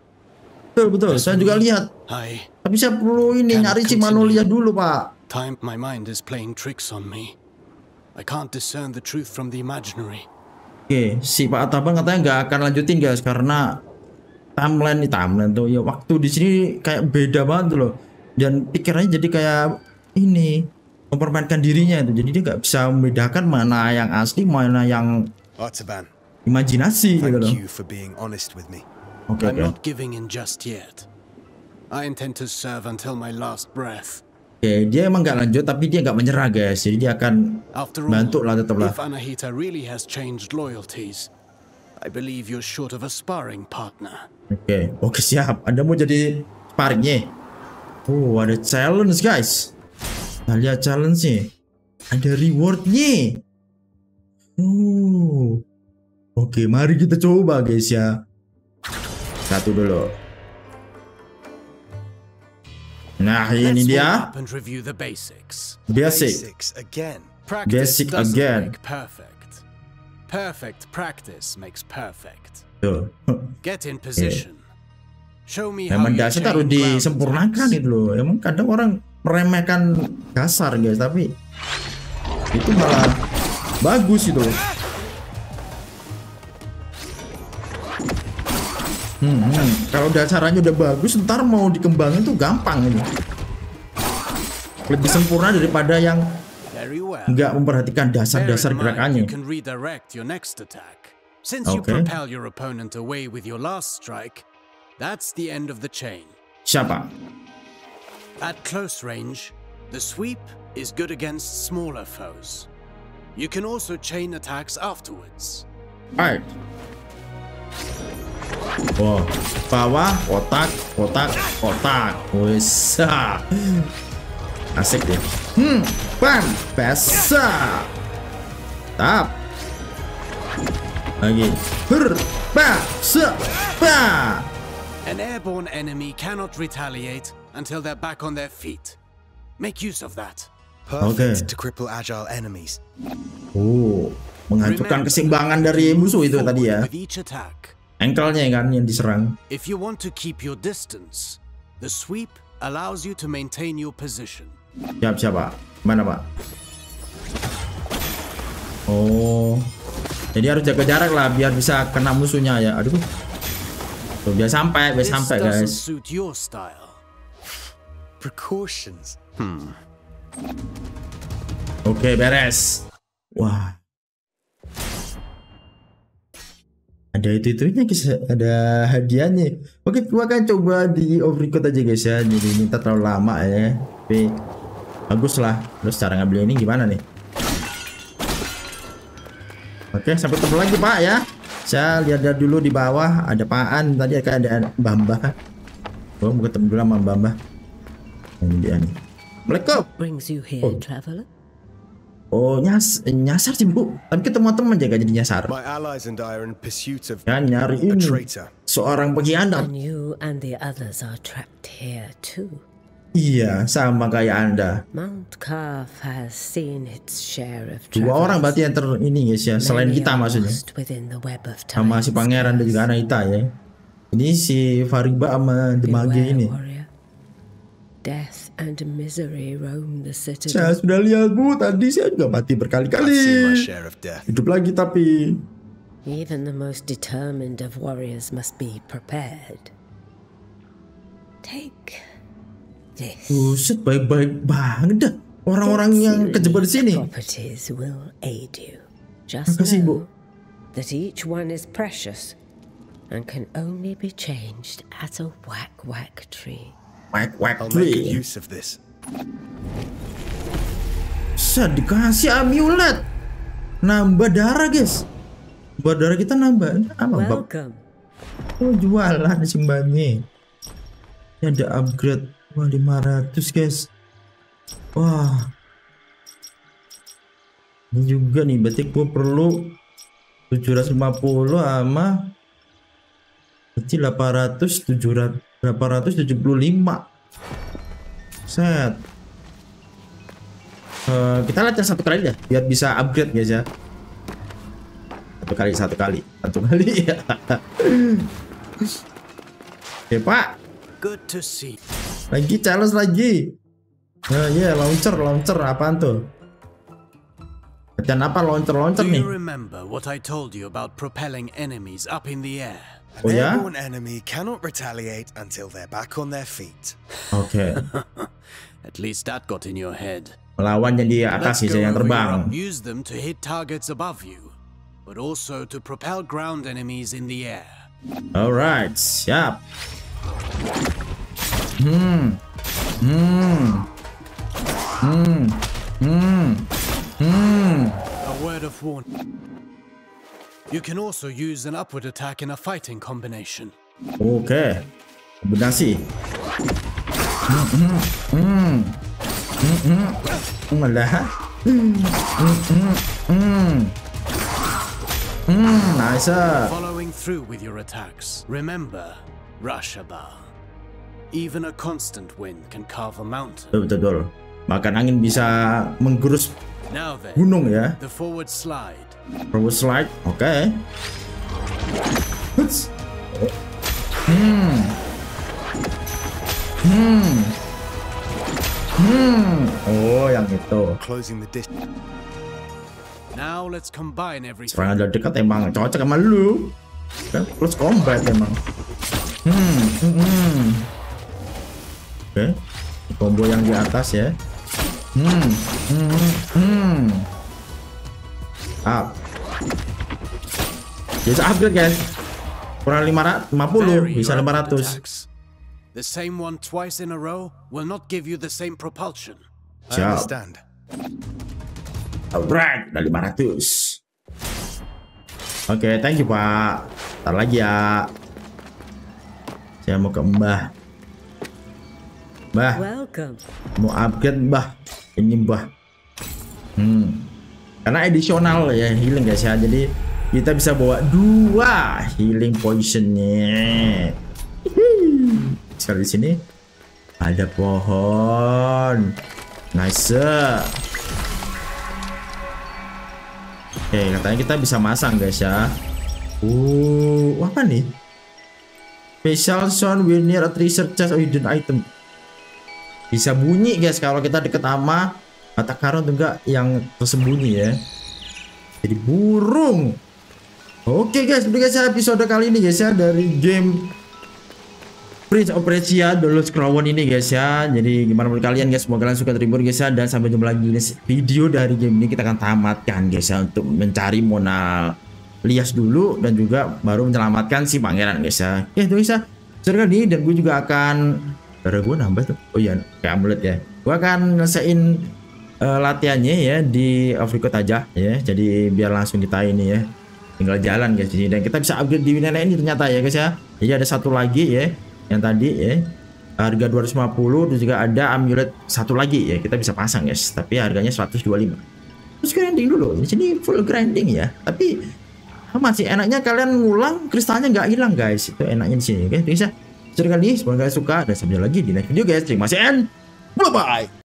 Betul, betul. Saya juga lihat. I Tapi saya perlu ini nyari si Manolia dulu, Pak. time my mind is playing tricks on me. I can't discern the truth from the imaginary. Oke, si Pak Artaban katanya nggak akan lanjutin guys karena timeline nih timeline tuh ya waktu di sini kayak beda banget tuh loh. Dan pikirannya jadi kayak ini mempermainkan dirinya itu. Jadi dia nggak bisa membedakan mana yang asli, mana yang Artaban, imajinasi gitu loh. you for being honest with me. Oke I'm oke. not giving in just yet. I intend to serve until my last breath. Oke, dia emang nggak lanjut tapi dia nggak menyerah guys. Jadi dia akan bantu lah tetap lah. if Anahita really has changed loyalties, I believe you're short of a sparring partner. Oke, oke siap. Anda mau jadi sparringnya? Oh, ada challenge guys. Nah, lihat challenge nya Ada rewardnya. Oh. Oke, mari kita coba guys ya. Satu dulu. Nah, ini dia. basics. Basic. Basics again. Basic again. perfect. Perfect practice makes perfect. Get in position. Show me how Emang dasar harus disempurnakan itu loh. Emang kadang orang meremehkan dasar guys, tapi itu malah bagus itu. Hmm, hmm. Kalau dasarnya udah bagus, ntar mau dikembangin tuh gampang ini. Lebih sempurna daripada yang nggak memperhatikan dasar-dasar gerakannya. You. Since you Okay. propel your opponent away with your last strike, that's the end of the chain. Siapa? At close range, the sweep is good against smaller foes. You can also chain attacks afterwards. Alright. Wow, bawah, kotak, kotak, kotak. Wes. ah. Asik deh. Hmm, bam, basa. Tap. Lagi. Ber, ba, se, ba. An airborne enemy cannot retaliate until they're back on their feet. Make use of that. Perfect Okay. to cripple agile enemies. Oh, menghancurkan keseimbangan dari musuh itu tadi ya. Attack, Engkelnya kan yang diserang. if you want to keep your distance, the sweep allows you to maintain your position. Siap, siapa? Mana, Pak? Oh. Jadi harus jaga jarak lah biar bisa kena musuhnya ya. Aduh. Tuh, biar sampai, biar sampai guys. Precautions. Hmm. Oke, beres. Wah. Ada itu itunya guys, ada hadiahnya. Oke, gua akan coba di overrecord aja guys ya. Jadi minta terlalu lama ya. Tapi bagus lah. Terus cara ngambil ini gimana nih? Oke, sampai ketemu lagi Pak ya. Saya lihat lihat dulu di bawah ada apaan tadi kayak ada Mbah-mbah. Oh, mau ketemu dulu sama Mbah-mbah. Ini dia nih. Assalamualaikum. Brings you here, Oh. traveler? Oh nyas nyasar sih bu, tapi ketemu teman jaga jadi nyasar. Ya nyari ini seorang pengkhianat. Iya sama kayak anda. Mount Calf has seen its share of Dua orang berarti yang ter ini guys ya, selain kita maksudnya. Sama si pangeran dan juga anak Ita ya. Ini si Fariba sama Demage ini. warrior. Death and misery roam the Saya citadel. sudah lihat bu, tadi saya juga mati berkali-kali. Hidup lagi tapi. Even the most determined of warriors must be prepared. Take this. Buset baik-baik banget dah. Orang-orang yang kejebak di sini. Properties will aid you. Just Makasih, know Bu. that each one is precious and can only be changed at a whack whack tree. Whack whack I'll make use of this. Bisa dikasih amulet. Nambah darah guys. Buat darah kita nambah. Apa Bab? Oh jualan simbannya. Ini ada upgrade. Wah 500 guys. Wah. Ini juga nih. Berarti gue perlu 750 sama Berarti 800 700 875 Set. Eh, Kita latihan satu kali deh Biar bisa upgrade guys ya. Satu kali Satu kali. Satu kali ya. Oke pak. Good to see. Lagi challenge lagi. Ya ya launcher launcher. Apaan tuh? Latihan apa? Loncer-loncer Do nih? you remember what I told you about propelling enemies up in the air? Oh, An yeah? airborne enemy cannot retaliate until they're back on their feet. Okay. At least that got in your head. Melawan yang di atas Let's go yang over terbang. Use them to hit targets above you, but also to propel ground enemies in the air. Alright, siap. Hmm. Hmm. Hmm. Hmm. Hmm. A word of warning. You can also use an upward attack in a fighting combination. Oke. Kombinasi. Hmm. Hmm. Hmm. Hmm. Hmm. Malah. Hmm. Hmm. Hmm. Hmm. Hmm. Nice. Following through with your attacks, remember Rashaba. Even a constant wind can carve a mountain. Betul betul. Bahkan angin bisa menggerus gunung ya. the forward slide. Forward slide, oke. Huts. Hmm. Hmm. Hmm. Oh, yang itu. Closing the distance. Now let's combine everything. Serangan dari dekat emang cocok sama lu. Kan close combat emang. Hmm. Hmm. hmm. Oke. Combo yang di atas ya. Hmm. Hmm. Hmm. Up. Bisa upgrade guys. Kurang 550 Vary bisa your upward 500. attacks. The same one twice in a row will not give you the same propulsion. I understand. Alright, udah 500. Oke, thank you pak. Ntar lagi ya. Saya mau ke Mbah. Mbah, Welcome. mau upgrade Mbah. Ini Mbah. Hmm. Karena additional ya healing guys ya. Jadi kita bisa bawa dua healing potionnya. Hihi. Sekali di sini ada pohon. Nice. Oke, katanya kita bisa masang guys ya. Uh, apa nih? Special sound when near treasure chest hidden item. Bisa bunyi guys kalau kita deket sama mata tuh enggak yang tersembunyi ya. Jadi burung. Oke guys, itu guys ya episode kali ini guys ya dari game Prince of Persia The Lost Crown ini guys ya. Jadi gimana menurut kalian guys? Semoga kalian suka terhibur guys ya. Dan sampai jumpa lagi guys Video dari game ini. Kita akan tamatkan guys ya Untuk mencari Mona Lias dulu Dan juga baru menyelamatkan si pangeran guys ya. Oke itu guys ya. Sekarang ini dan gue juga akan Darah gue nambah tuh. Oh iya kayak amulet ya. Gue akan nyelesain eh, latihannya ya Di Afrika aja ya. Jadi biar langsung kita ini ya. Tinggal jalan guys dan kita bisa upgrade di Winena ini ternyata ya guys ya. Jadi ada satu lagi ya yang tadi ya. Harga 250 terus juga ada amulet satu lagi ya. Kita bisa pasang guys tapi harganya 125 terus grinding dulu. Di sini full grinding ya. Tapi masih enaknya kalian ngulang kristalnya nggak hilang guys. Itu enaknya di sini oke? Bisa Jadi kali ini semoga kalian suka. Dan sampai lagi di next video guys. Terima kasih and bye bye